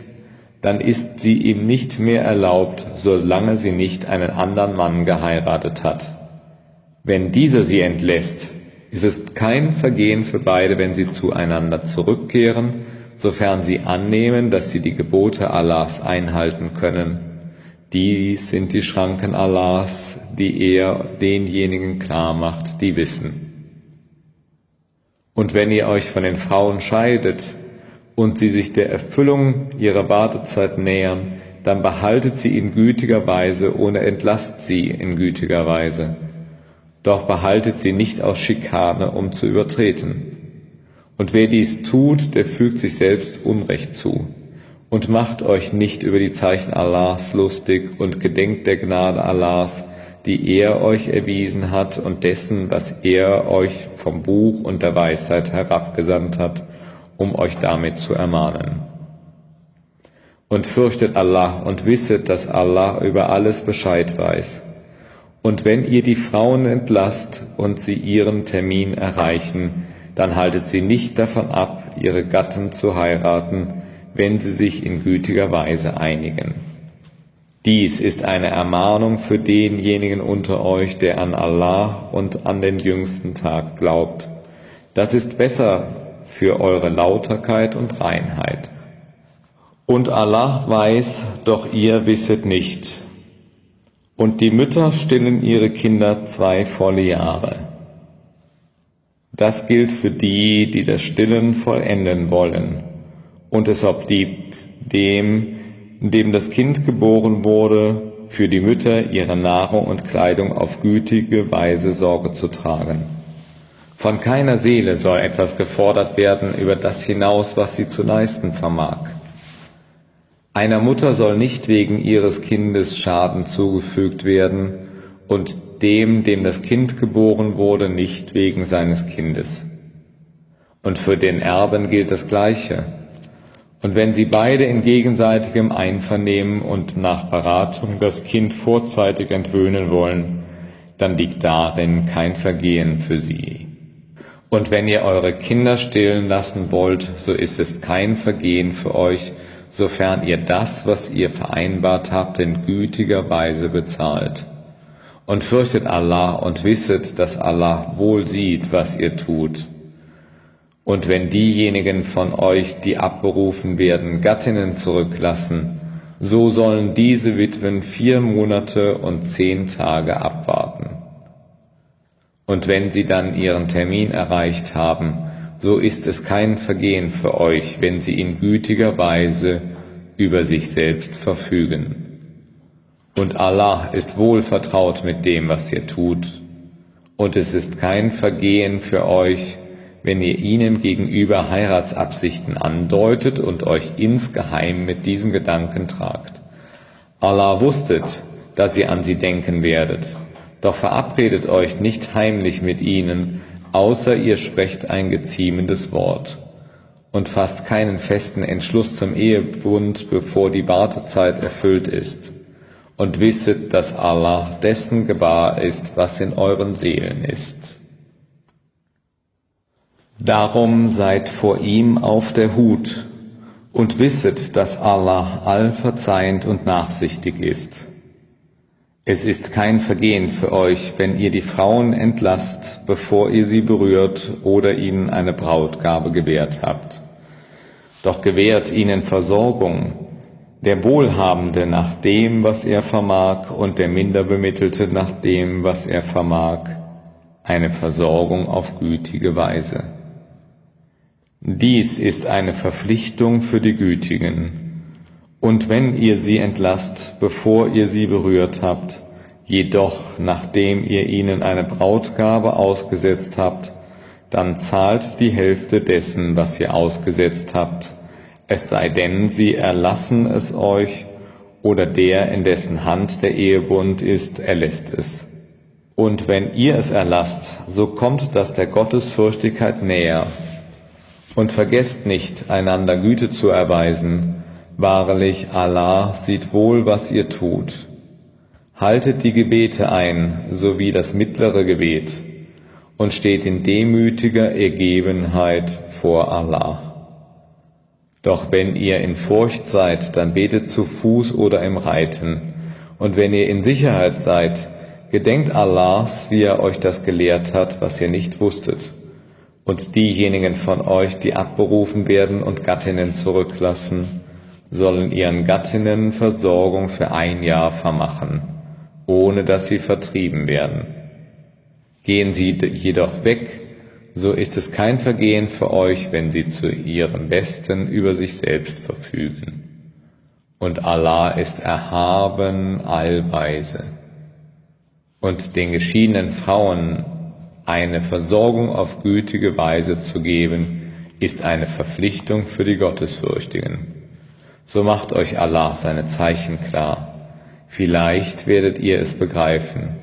dann ist sie ihm nicht mehr erlaubt, solange sie nicht einen anderen Mann geheiratet hat. Wenn dieser sie entlässt, ist es kein Vergehen für beide, wenn sie zueinander zurückkehren, sofern sie annehmen, dass sie die Gebote Allahs einhalten können dies sind die Schranken Allahs, die er denjenigen klar macht, die wissen. Und wenn ihr euch von den Frauen scheidet und sie sich der Erfüllung ihrer Wartezeit nähern, dann behaltet sie in gütiger Weise oder entlasst sie in gütiger Weise. Doch behaltet sie nicht aus Schikane, um zu übertreten. Und wer dies tut, der fügt sich selbst Unrecht zu und macht euch nicht über die Zeichen Allahs lustig und gedenkt der Gnade Allahs, die er euch erwiesen hat und dessen, was er euch vom Buch und der Weisheit herabgesandt hat, um euch damit zu ermahnen. Und fürchtet Allah und wisset, dass Allah über alles Bescheid weiß. Und wenn ihr die Frauen entlasst und sie ihren Termin erreichen, dann haltet sie nicht davon ab, ihre Gatten zu heiraten, wenn sie sich in gütiger Weise einigen. Dies ist eine Ermahnung für denjenigen unter euch, der an Allah und an den jüngsten Tag glaubt. Das ist besser für eure Lauterkeit und Reinheit. Und Allah weiß, doch ihr wisset nicht. Und die Mütter stillen ihre Kinder zwei volle Jahre. Das gilt für die, die das Stillen vollenden wollen und es obliegt dem, dem das Kind geboren wurde, für die Mütter ihre Nahrung und Kleidung auf gütige Weise Sorge zu tragen. Von keiner Seele soll etwas gefordert werden über das hinaus, was sie zu leisten vermag. Einer Mutter soll nicht wegen ihres Kindes Schaden zugefügt werden und dem, dem das Kind geboren wurde, nicht wegen seines Kindes. Und für den Erben gilt das Gleiche. Und wenn sie beide in gegenseitigem Einvernehmen und nach Beratung das Kind vorzeitig entwöhnen wollen, dann liegt darin kein Vergehen für sie. Und wenn ihr eure Kinder stillen lassen wollt, so ist es kein Vergehen für euch, sofern ihr das, was ihr vereinbart habt, in gütiger Weise bezahlt. Und fürchtet Allah und wisset, dass Allah wohl sieht, was ihr tut. Und wenn diejenigen von euch, die abberufen werden, Gattinnen zurücklassen, so sollen diese Witwen vier Monate und zehn Tage abwarten. Und wenn sie dann ihren Termin erreicht haben, so ist es kein Vergehen für euch, wenn sie in gütiger Weise über sich selbst verfügen. Und Allah ist wohl vertraut mit dem, was ihr tut. Und es ist kein Vergehen für euch, wenn ihr ihnen gegenüber Heiratsabsichten andeutet und euch insgeheim mit diesem Gedanken tragt. Allah wusstet, dass ihr an sie denken werdet, doch verabredet euch nicht heimlich mit ihnen, außer ihr sprecht ein geziemendes Wort und fasst keinen festen Entschluss zum Ehebund, bevor die Wartezeit erfüllt ist. Und wisset, dass Allah dessen gewahr ist, was in euren Seelen ist. Darum seid vor ihm auf der Hut und wisset, dass Allah allverzeihend und nachsichtig ist. Es ist kein Vergehen für euch, wenn ihr die Frauen entlasst, bevor ihr sie berührt oder ihnen eine Brautgabe gewährt habt. Doch gewährt ihnen Versorgung, der Wohlhabende nach dem, was er vermag, und der Minderbemittelte nach dem, was er vermag, eine Versorgung auf gütige Weise. Dies ist eine Verpflichtung für die Gütigen, und wenn ihr sie entlasst, bevor ihr sie berührt habt, jedoch nachdem ihr ihnen eine Brautgabe ausgesetzt habt, dann zahlt die Hälfte dessen, was ihr ausgesetzt habt, es sei denn, sie erlassen es euch, oder der, in dessen Hand der Ehebund ist, erlässt es. Und wenn ihr es erlasst, so kommt das der Gottesfürchtigkeit näher. Und vergesst nicht, einander Güte zu erweisen, Wahrlich, Allah sieht wohl, was ihr tut. Haltet die Gebete ein, sowie das mittlere Gebet, und steht in demütiger Ergebenheit vor Allah. Doch wenn ihr in Furcht seid, dann betet zu Fuß oder im Reiten, und wenn ihr in Sicherheit seid, gedenkt Allahs, wie er euch das gelehrt hat, was ihr nicht wusstet. Und diejenigen von euch, die abberufen werden und Gattinnen zurücklassen, sollen ihren Gattinnen Versorgung für ein Jahr vermachen, ohne dass sie vertrieben werden. Gehen sie jedoch weg, so ist es kein Vergehen für euch, wenn sie zu ihrem Besten über sich selbst verfügen. Und Allah ist erhaben allweise. Und den geschiedenen Frauen eine Versorgung auf gütige Weise zu geben, ist eine Verpflichtung für die Gottesfürchtigen. So macht euch Allah seine Zeichen klar. Vielleicht werdet ihr es begreifen.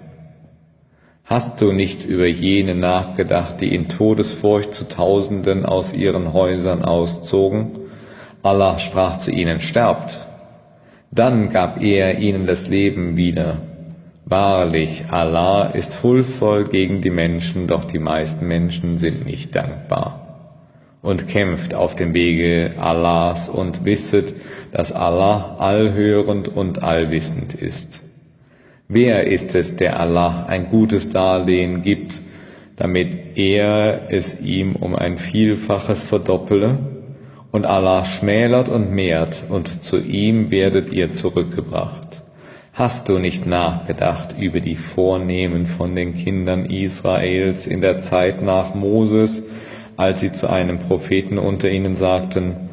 Hast du nicht über jene nachgedacht, die in Todesfurcht zu Tausenden aus ihren Häusern auszogen? Allah sprach zu ihnen, sterbt. Dann gab er ihnen das Leben wieder. Wahrlich, Allah ist huldvoll gegen die Menschen, doch die meisten Menschen sind nicht dankbar und kämpft auf dem Wege Allahs und wisset, dass Allah allhörend und allwissend ist. Wer ist es, der Allah ein gutes Darlehen gibt, damit er es ihm um ein Vielfaches verdoppele? Und Allah schmälert und mehrt, und zu ihm werdet ihr zurückgebracht. Hast du nicht nachgedacht über die Vornehmen von den Kindern Israels in der Zeit nach Moses, als sie zu einem Propheten unter ihnen sagten,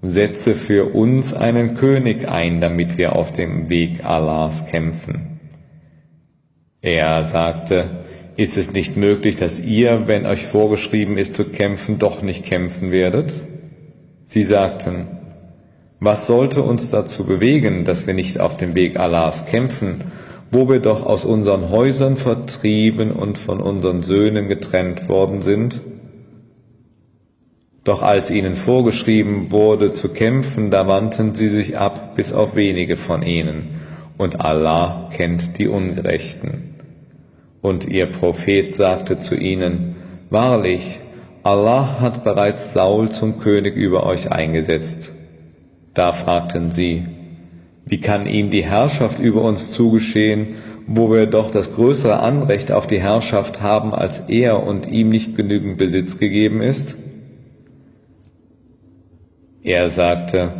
Setze für uns einen König ein, damit wir auf dem Weg Allahs kämpfen. Er sagte, ist es nicht möglich, dass ihr, wenn euch vorgeschrieben ist zu kämpfen, doch nicht kämpfen werdet? Sie sagten, was sollte uns dazu bewegen, dass wir nicht auf dem Weg Allahs kämpfen, wo wir doch aus unseren Häusern vertrieben und von unseren Söhnen getrennt worden sind? Doch als ihnen vorgeschrieben wurde zu kämpfen, da wandten sie sich ab bis auf wenige von ihnen, und Allah kennt die Ungerechten. Und ihr Prophet sagte zu ihnen, Wahrlich, Allah hat bereits Saul zum König über euch eingesetzt. Da fragten sie, wie kann ihm die Herrschaft über uns zugeschehen, wo wir doch das größere Anrecht auf die Herrschaft haben als er und ihm nicht genügend Besitz gegeben ist? Er sagte,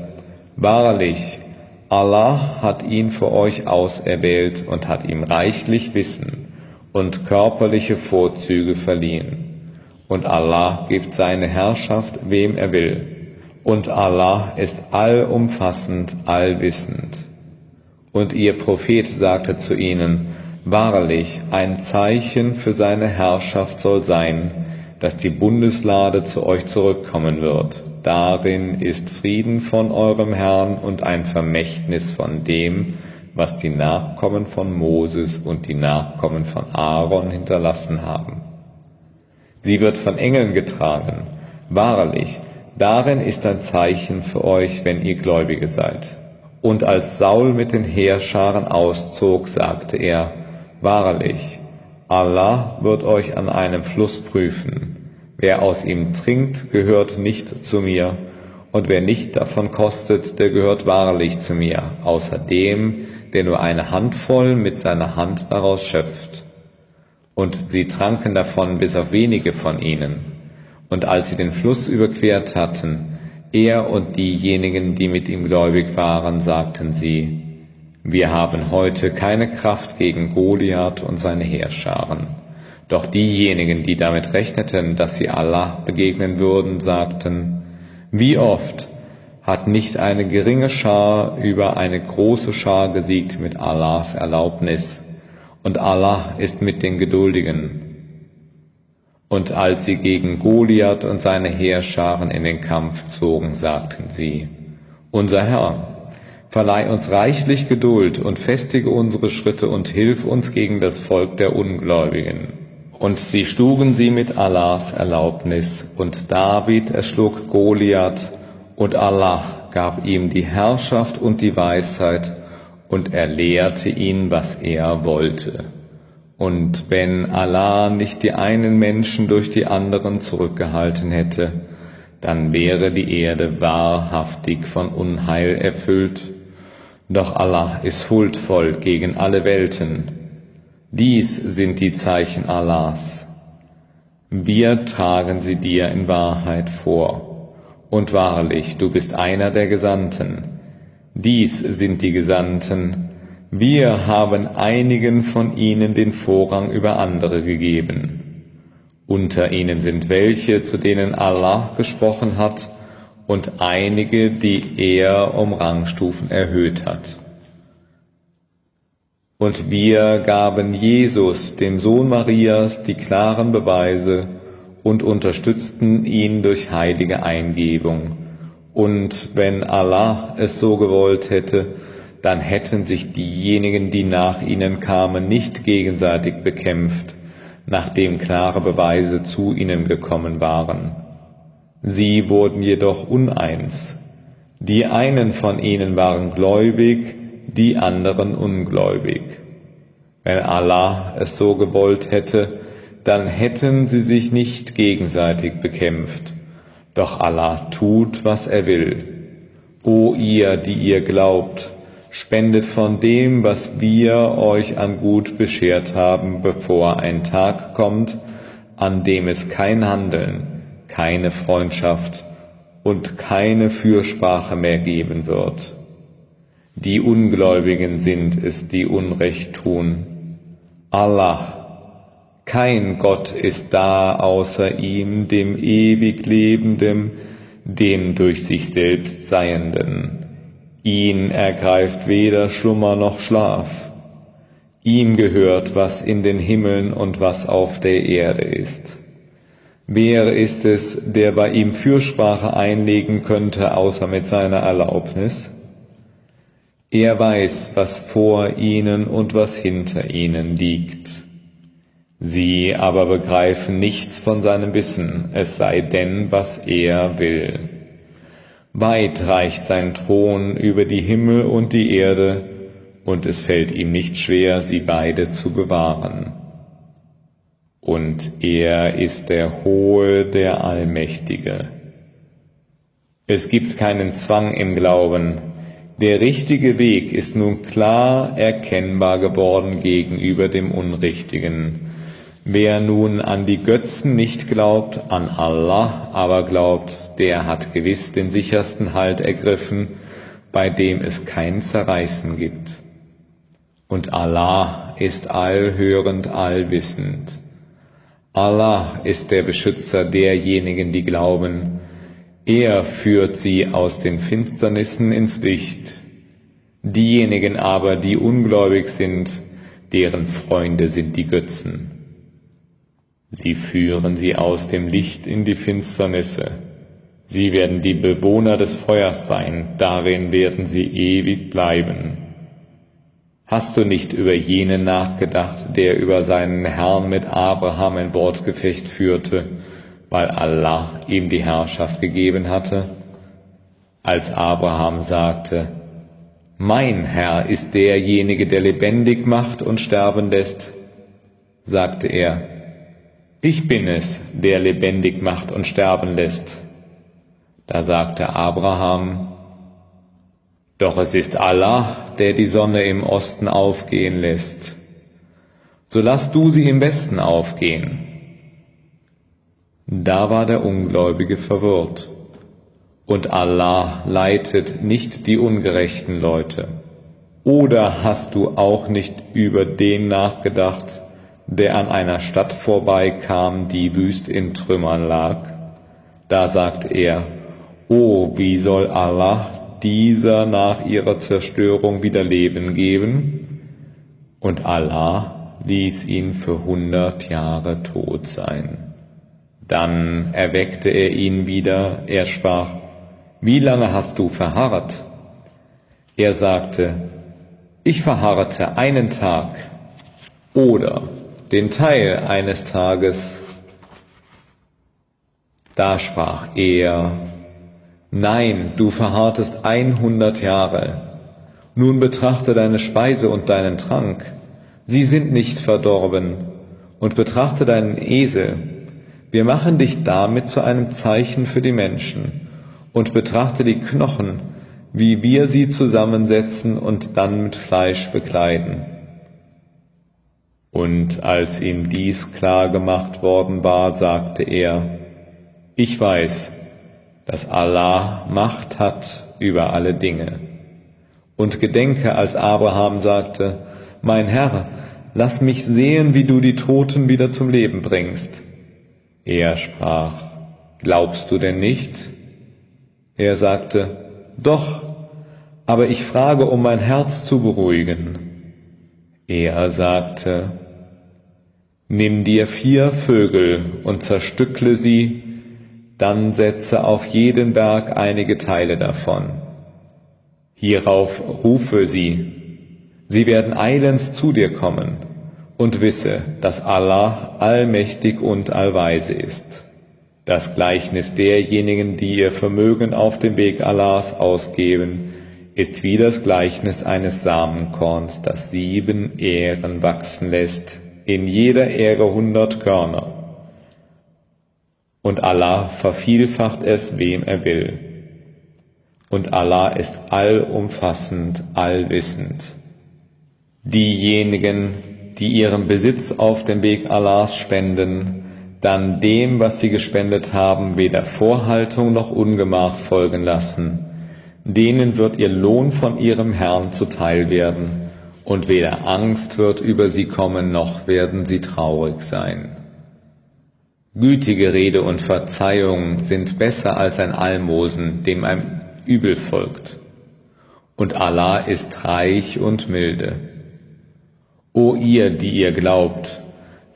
Wahrlich, Allah hat ihn für euch auserwählt und hat ihm reichlich Wissen und körperliche Vorzüge verliehen. Und Allah gibt seine Herrschaft, wem er will. Und Allah ist allumfassend, allwissend. Und ihr Prophet sagte zu ihnen, Wahrlich, ein Zeichen für seine Herrschaft soll sein, dass die Bundeslade zu euch zurückkommen wird Darin ist Frieden von eurem Herrn und ein Vermächtnis von dem, was die Nachkommen von Moses und die Nachkommen von Aaron hinterlassen haben. Sie wird von Engeln getragen. Wahrlich, darin ist ein Zeichen für euch, wenn ihr Gläubige seid. Und als Saul mit den Heerscharen auszog, sagte er, Wahrlich, Allah wird euch an einem Fluss prüfen Wer aus ihm trinkt, gehört nicht zu mir, und wer nicht davon kostet, der gehört wahrlich zu mir, außer dem, der nur eine Handvoll mit seiner Hand daraus schöpft. Und sie tranken davon bis auf wenige von ihnen. Und als sie den Fluss überquert hatten, er und diejenigen, die mit ihm gläubig waren, sagten sie, wir haben heute keine Kraft gegen Goliath und seine Heerscharen. Doch diejenigen, die damit rechneten, dass sie Allah begegnen würden, sagten, wie oft hat nicht eine geringe Schar über eine große Schar gesiegt mit Allahs Erlaubnis, und Allah ist mit den Geduldigen. Und als sie gegen Goliath und seine Heerscharen in den Kampf zogen, sagten sie, unser Herr, Verleih uns reichlich Geduld und festige unsere Schritte und hilf uns gegen das Volk der Ungläubigen. Und sie schlugen sie mit Allahs Erlaubnis, und David erschlug Goliath, und Allah gab ihm die Herrschaft und die Weisheit, und er lehrte ihn, was er wollte. Und wenn Allah nicht die einen Menschen durch die anderen zurückgehalten hätte, dann wäre die Erde wahrhaftig von Unheil erfüllt doch Allah ist huldvoll gegen alle Welten. Dies sind die Zeichen Allahs. Wir tragen sie dir in Wahrheit vor. Und wahrlich, du bist einer der Gesandten. Dies sind die Gesandten. Wir haben einigen von ihnen den Vorrang über andere gegeben. Unter ihnen sind welche, zu denen Allah gesprochen hat, und einige, die er um Rangstufen erhöht hat. Und wir gaben Jesus, dem Sohn Marias, die klaren Beweise und unterstützten ihn durch heilige Eingebung. Und wenn Allah es so gewollt hätte, dann hätten sich diejenigen, die nach ihnen kamen, nicht gegenseitig bekämpft, nachdem klare Beweise zu ihnen gekommen waren. Sie wurden jedoch uneins. Die einen von ihnen waren gläubig, die anderen ungläubig. Wenn Allah es so gewollt hätte, dann hätten sie sich nicht gegenseitig bekämpft. Doch Allah tut, was er will. O ihr, die ihr glaubt, spendet von dem, was wir euch an Gut beschert haben, bevor ein Tag kommt, an dem es kein Handeln, keine Freundschaft und keine Fürsprache mehr geben wird. Die Ungläubigen sind es, die Unrecht tun. Allah, kein Gott ist da außer ihm, dem ewig Lebendem, dem durch sich selbst Seienden. Ihn ergreift weder Schlummer noch Schlaf. Ihm gehört, was in den Himmeln und was auf der Erde ist. Wer ist es, der bei ihm Fürsprache einlegen könnte, außer mit seiner Erlaubnis? Er weiß, was vor ihnen und was hinter ihnen liegt. Sie aber begreifen nichts von seinem Wissen, es sei denn, was er will. Weit reicht sein Thron über die Himmel und die Erde, und es fällt ihm nicht schwer, sie beide zu bewahren und er ist der Hohe, der Allmächtige. Es gibt keinen Zwang im Glauben. Der richtige Weg ist nun klar erkennbar geworden gegenüber dem Unrichtigen. Wer nun an die Götzen nicht glaubt, an Allah aber glaubt, der hat gewiss den sichersten Halt ergriffen, bei dem es kein Zerreißen gibt. Und Allah ist allhörend, allwissend. Allah ist der Beschützer derjenigen, die glauben. Er führt sie aus den Finsternissen ins Licht. Diejenigen aber, die ungläubig sind, deren Freunde sind die Götzen. Sie führen sie aus dem Licht in die Finsternisse. Sie werden die Bewohner des Feuers sein, darin werden sie ewig bleiben. Hast du nicht über jenen nachgedacht, der über seinen Herrn mit Abraham ein Wortgefecht führte, weil Allah ihm die Herrschaft gegeben hatte? Als Abraham sagte, Mein Herr ist derjenige, der lebendig macht und sterben lässt, sagte er, Ich bin es, der lebendig macht und sterben lässt. Da sagte Abraham, Doch es ist Allah, der die Sonne im Osten aufgehen lässt. So lass du sie im Westen aufgehen. Da war der Ungläubige verwirrt. Und Allah leitet nicht die ungerechten Leute. Oder hast du auch nicht über den nachgedacht, der an einer Stadt vorbeikam, die wüst in Trümmern lag? Da sagt er, O, wie soll Allah dieser nach ihrer Zerstörung wieder Leben geben? Und Allah ließ ihn für hundert Jahre tot sein. Dann erweckte er ihn wieder, er sprach, wie lange hast du verharrt? Er sagte, ich verharrte einen Tag oder den Teil eines Tages. Da sprach er, Nein, du verharrtest einhundert Jahre. Nun betrachte deine Speise und deinen Trank, sie sind nicht verdorben, und betrachte deinen Esel. Wir machen dich damit zu einem Zeichen für die Menschen, und betrachte die Knochen, wie wir sie zusammensetzen und dann mit Fleisch bekleiden. Und als ihm dies klar gemacht worden war, sagte er, ich weiß, dass Allah Macht hat über alle Dinge. Und gedenke, als Abraham sagte, mein Herr, lass mich sehen, wie du die Toten wieder zum Leben bringst. Er sprach, glaubst du denn nicht? Er sagte, doch, aber ich frage, um mein Herz zu beruhigen. Er sagte, Nimm dir vier Vögel und zerstückle sie, dann setze auf jeden Berg einige Teile davon. Hierauf rufe sie, sie werden eilends zu dir kommen, und wisse, dass Allah allmächtig und allweise ist. Das Gleichnis derjenigen, die ihr Vermögen auf dem Weg Allahs ausgeben, ist wie das Gleichnis eines Samenkorns, das sieben Ähren wachsen lässt, in jeder Ähre hundert Körner. Und Allah vervielfacht es, wem er will. Und Allah ist allumfassend, allwissend. Diejenigen, die ihren Besitz auf dem Weg Allahs spenden, dann dem, was sie gespendet haben, weder Vorhaltung noch Ungemach folgen lassen. Denen wird ihr Lohn von ihrem Herrn zuteil werden, und weder Angst wird über sie kommen, noch werden sie traurig sein. Gütige Rede und Verzeihung sind besser als ein Almosen, dem ein Übel folgt. Und Allah ist reich und milde. O ihr, die ihr glaubt,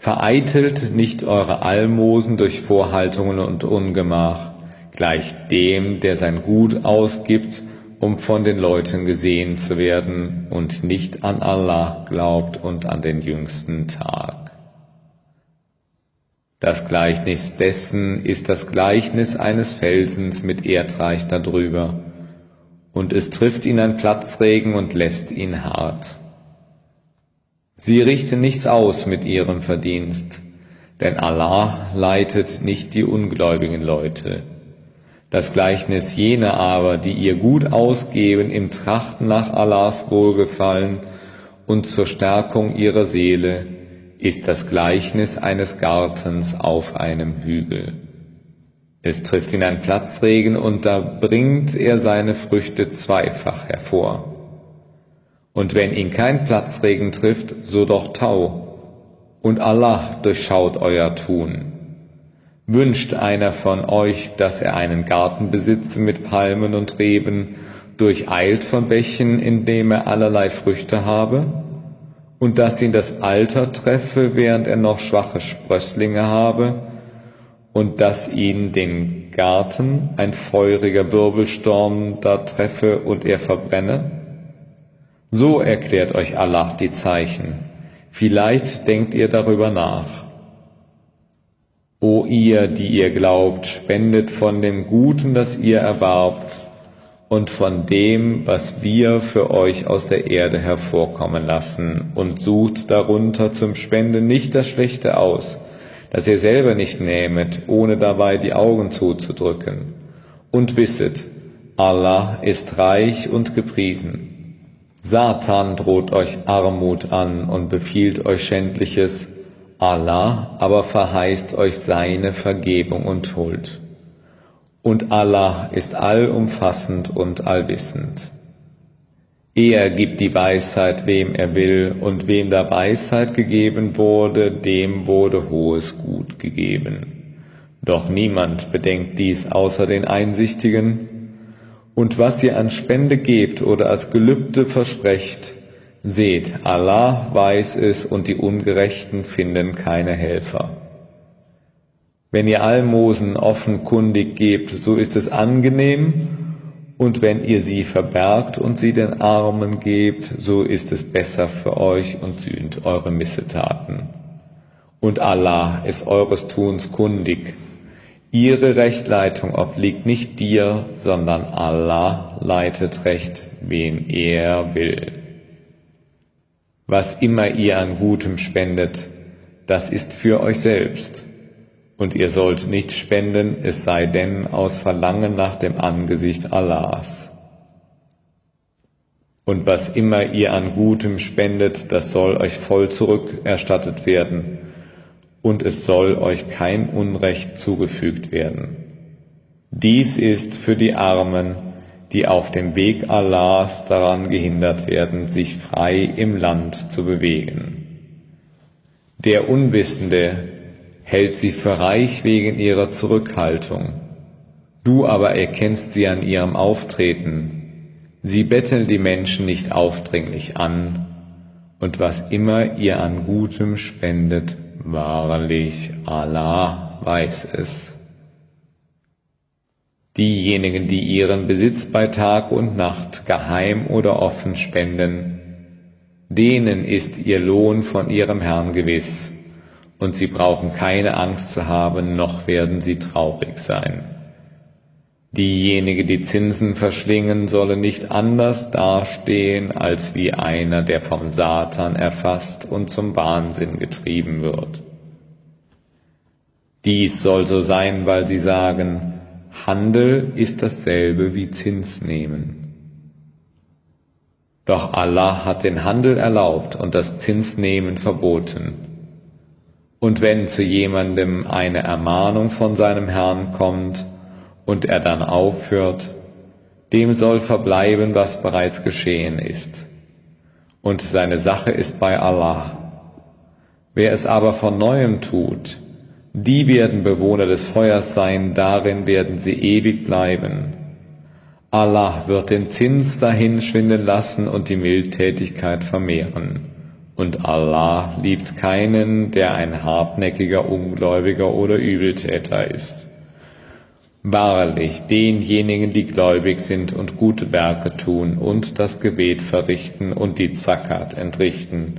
Vereitelt nicht eure Almosen durch Vorhaltungen und Ungemach, gleich dem, der sein Gut ausgibt, um von den Leuten gesehen zu werden und nicht an Allah glaubt und an den jüngsten Tag. Das Gleichnis dessen ist das Gleichnis eines Felsens mit Erdreich darüber, und es trifft ihn ein Platzregen und lässt ihn hart. Sie richten nichts aus mit ihrem Verdienst, denn Allah leitet nicht die ungläubigen Leute. Das Gleichnis jener aber, die ihr Gut ausgeben im Trachten nach Allahs Wohlgefallen und zur Stärkung ihrer Seele, ist das Gleichnis eines Gartens auf einem Hügel. Es trifft ihn ein Platzregen und da bringt er seine Früchte zweifach hervor. Und wenn ihn kein Platzregen trifft, so doch Tau. Und Allah durchschaut euer Tun. Wünscht einer von euch, dass er einen Garten besitze mit Palmen und Reben, durcheilt von Bächen, indem er allerlei Früchte habe? Und dass ihn das Alter treffe, während er noch schwache Sprösslinge habe? Und dass ihn den Garten ein feuriger Wirbelsturm da treffe und er verbrenne? So erklärt euch Allah die Zeichen. Vielleicht denkt ihr darüber nach. O ihr, die ihr glaubt, spendet von dem Guten, das ihr erwarbt, und von dem, was wir für euch aus der Erde hervorkommen lassen, und sucht darunter zum Spenden nicht das Schlechte aus, das ihr selber nicht nehmet, ohne dabei die Augen zuzudrücken Und wisset, Allah ist reich und gepriesen. Satan droht euch Armut an und befiehlt euch Schändliches, Allah aber verheißt euch seine Vergebung und Huld. Und Allah ist allumfassend und allwissend. Er gibt die Weisheit, wem er will, und wem da Weisheit gegeben wurde, dem wurde hohes Gut gegeben. Doch niemand bedenkt dies außer den Einsichtigen. Und was ihr an Spende gebt oder als Gelübde versprecht, seht, Allah weiß es und die Ungerechten finden keine Helfer. Wenn ihr Almosen offenkundig gebt, so ist es angenehm, und wenn ihr sie verbergt und sie den Armen gebt, so ist es besser für euch und sühnt eure Missetaten. Und Allah ist eures Tuns kundig. Ihre Rechtleitung obliegt nicht dir, sondern Allah leitet Recht, wen er will. Was immer ihr an Gutem spendet, das ist für euch selbst und ihr sollt nicht spenden, es sei denn aus Verlangen nach dem Angesicht Allahs. Und was immer ihr an Gutem spendet, das soll euch voll zurückerstattet werden, und es soll euch kein Unrecht zugefügt werden. Dies ist für die Armen, die auf dem Weg Allahs daran gehindert werden, sich frei im Land zu bewegen. Der Unwissende, hält sie für reich wegen ihrer Zurückhaltung. Du aber erkennst sie an ihrem Auftreten. Sie betteln die Menschen nicht aufdringlich an, und was immer ihr an Gutem spendet, wahrlich Allah weiß es. Diejenigen, die ihren Besitz bei Tag und Nacht geheim oder offen spenden, denen ist ihr Lohn von ihrem Herrn gewiss und sie brauchen keine Angst zu haben, noch werden sie traurig sein. Diejenige, die Zinsen verschlingen, solle nicht anders dastehen als wie einer, der vom Satan erfasst und zum Wahnsinn getrieben wird. Dies soll so sein, weil sie sagen, Handel ist dasselbe wie Zinsnehmen. Doch Allah hat den Handel erlaubt und das Zinsnehmen verboten. Und wenn zu jemandem eine Ermahnung von seinem Herrn kommt und er dann aufhört, dem soll verbleiben, was bereits geschehen ist. Und seine Sache ist bei Allah. Wer es aber von neuem tut, die werden Bewohner des Feuers sein, darin werden sie ewig bleiben. Allah wird den Zins dahin schwinden lassen und die Mildtätigkeit vermehren. Und Allah liebt keinen, der ein hartnäckiger Ungläubiger oder Übeltäter ist. Wahrlich, denjenigen, die gläubig sind und gute Werke tun und das Gebet verrichten und die Zakat entrichten,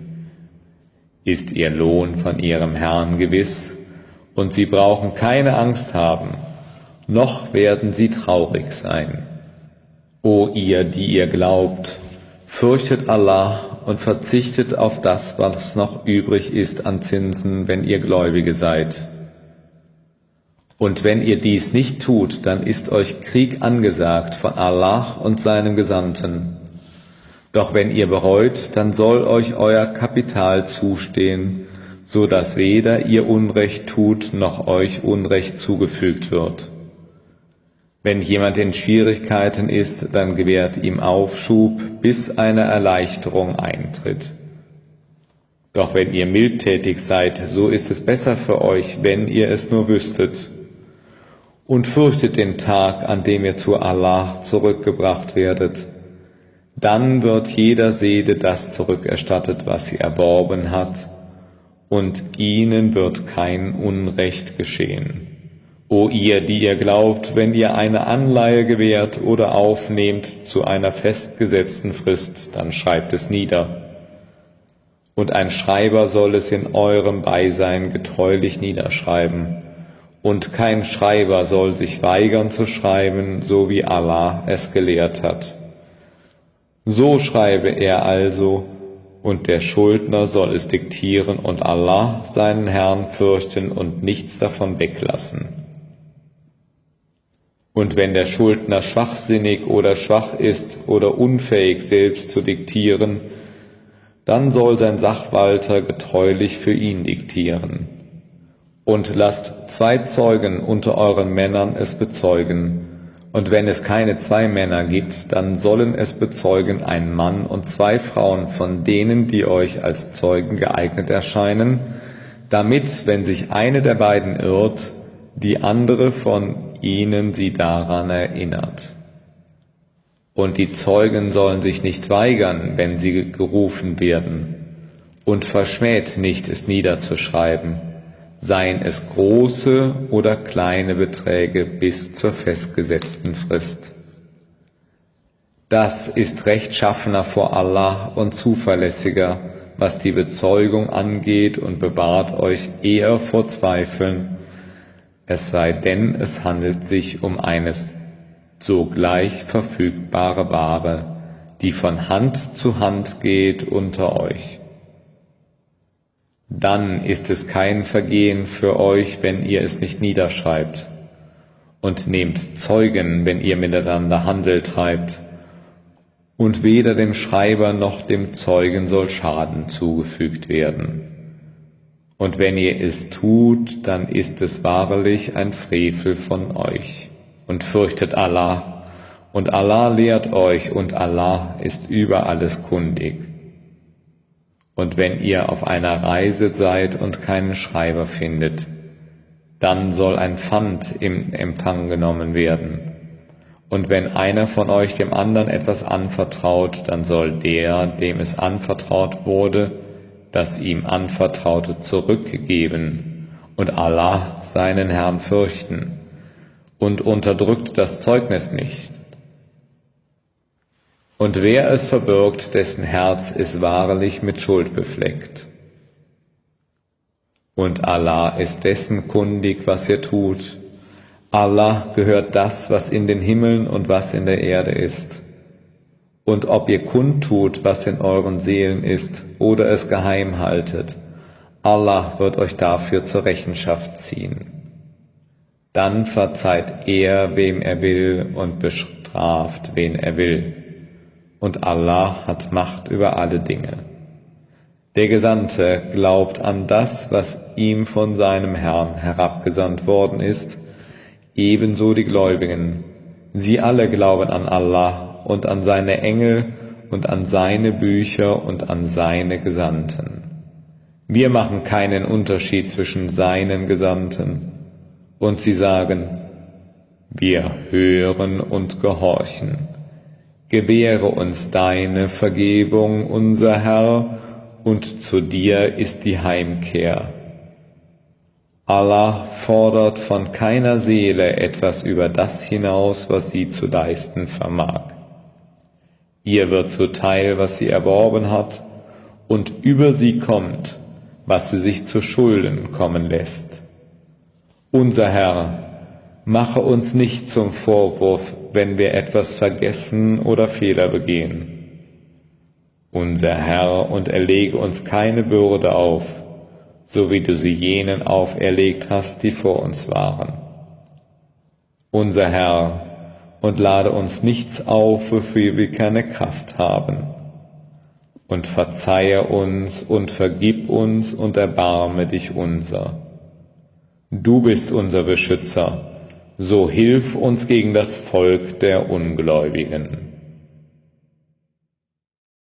ist ihr Lohn von ihrem Herrn gewiss, und sie brauchen keine Angst haben, noch werden sie traurig sein. O ihr, die ihr glaubt, fürchtet Allah und verzichtet auf das, was noch übrig ist an Zinsen, wenn ihr Gläubige seid. Und wenn ihr dies nicht tut, dann ist euch Krieg angesagt von Allah und seinem Gesandten. Doch wenn ihr bereut, dann soll euch euer Kapital zustehen, so dass weder ihr Unrecht tut, noch euch Unrecht zugefügt wird. Wenn jemand in Schwierigkeiten ist, dann gewährt ihm Aufschub, bis eine Erleichterung eintritt. Doch wenn ihr mildtätig seid, so ist es besser für euch, wenn ihr es nur wüsstet. Und fürchtet den Tag, an dem ihr zu Allah zurückgebracht werdet. Dann wird jeder Seele das zurückerstattet, was sie erworben hat, und ihnen wird kein Unrecht geschehen. O ihr, die ihr glaubt, wenn ihr eine Anleihe gewährt oder aufnehmt zu einer festgesetzten Frist, dann schreibt es nieder. Und ein Schreiber soll es in eurem Beisein getreulich niederschreiben. Und kein Schreiber soll sich weigern zu schreiben, so wie Allah es gelehrt hat. So schreibe er also, und der Schuldner soll es diktieren und Allah, seinen Herrn, fürchten und nichts davon weglassen. Und wenn der Schuldner schwachsinnig oder schwach ist oder unfähig selbst zu diktieren, dann soll sein Sachwalter getreulich für ihn diktieren. Und lasst zwei Zeugen unter euren Männern es bezeugen. Und wenn es keine zwei Männer gibt, dann sollen es bezeugen ein Mann und zwei Frauen von denen, die euch als Zeugen geeignet erscheinen, damit, wenn sich eine der beiden irrt, die andere von ihnen sie daran erinnert. Und die Zeugen sollen sich nicht weigern, wenn sie gerufen werden, und verschmäht nicht, es niederzuschreiben, seien es große oder kleine Beträge bis zur festgesetzten Frist. Das ist rechtschaffener vor Allah und zuverlässiger, was die Bezeugung angeht und bewahrt euch eher vor Zweifeln es sei denn, es handelt sich um eine sogleich verfügbare Ware, die von Hand zu Hand geht unter euch. Dann ist es kein Vergehen für euch, wenn ihr es nicht niederschreibt. Und nehmt Zeugen, wenn ihr miteinander Handel treibt. Und weder dem Schreiber noch dem Zeugen soll Schaden zugefügt werden. Und wenn ihr es tut, dann ist es wahrlich ein Frevel von euch. Und fürchtet Allah, und Allah lehrt euch, und Allah ist über alles kundig. Und wenn ihr auf einer Reise seid und keinen Schreiber findet, dann soll ein Pfand im Empfang genommen werden. Und wenn einer von euch dem anderen etwas anvertraut, dann soll der, dem es anvertraut wurde, das ihm anvertraute zurückgeben und Allah seinen Herrn fürchten und unterdrückt das Zeugnis nicht. Und wer es verbirgt, dessen Herz ist wahrlich mit Schuld befleckt. Und Allah ist dessen kundig, was er tut. Allah gehört das, was in den Himmeln und was in der Erde ist und ob ihr kundtut, was in euren Seelen ist, oder es geheim haltet, Allah wird euch dafür zur Rechenschaft ziehen. Dann verzeiht er, wem er will, und bestraft, wen er will. Und Allah hat Macht über alle Dinge. Der Gesandte glaubt an das, was ihm von seinem Herrn herabgesandt worden ist, ebenso die Gläubigen. Sie alle glauben an Allah und an seine Engel und an seine Bücher und an seine Gesandten. Wir machen keinen Unterschied zwischen seinen Gesandten. Und sie sagen, wir hören und gehorchen. Gewähre uns deine Vergebung, unser Herr, und zu dir ist die Heimkehr. Allah fordert von keiner Seele etwas über das hinaus, was sie zu leisten vermag. Ihr wird zuteil, was sie erworben hat, und über sie kommt, was sie sich zu Schulden kommen lässt. Unser Herr, mache uns nicht zum Vorwurf, wenn wir etwas vergessen oder Fehler begehen. Unser Herr, und erlege uns keine Bürde auf, so wie du sie jenen auferlegt hast, die vor uns waren. Unser Herr, und lade uns nichts auf, wofür wir keine Kraft haben. Und verzeihe uns und vergib uns und erbarme dich unser. Du bist unser Beschützer, so hilf uns gegen das Volk der Ungläubigen.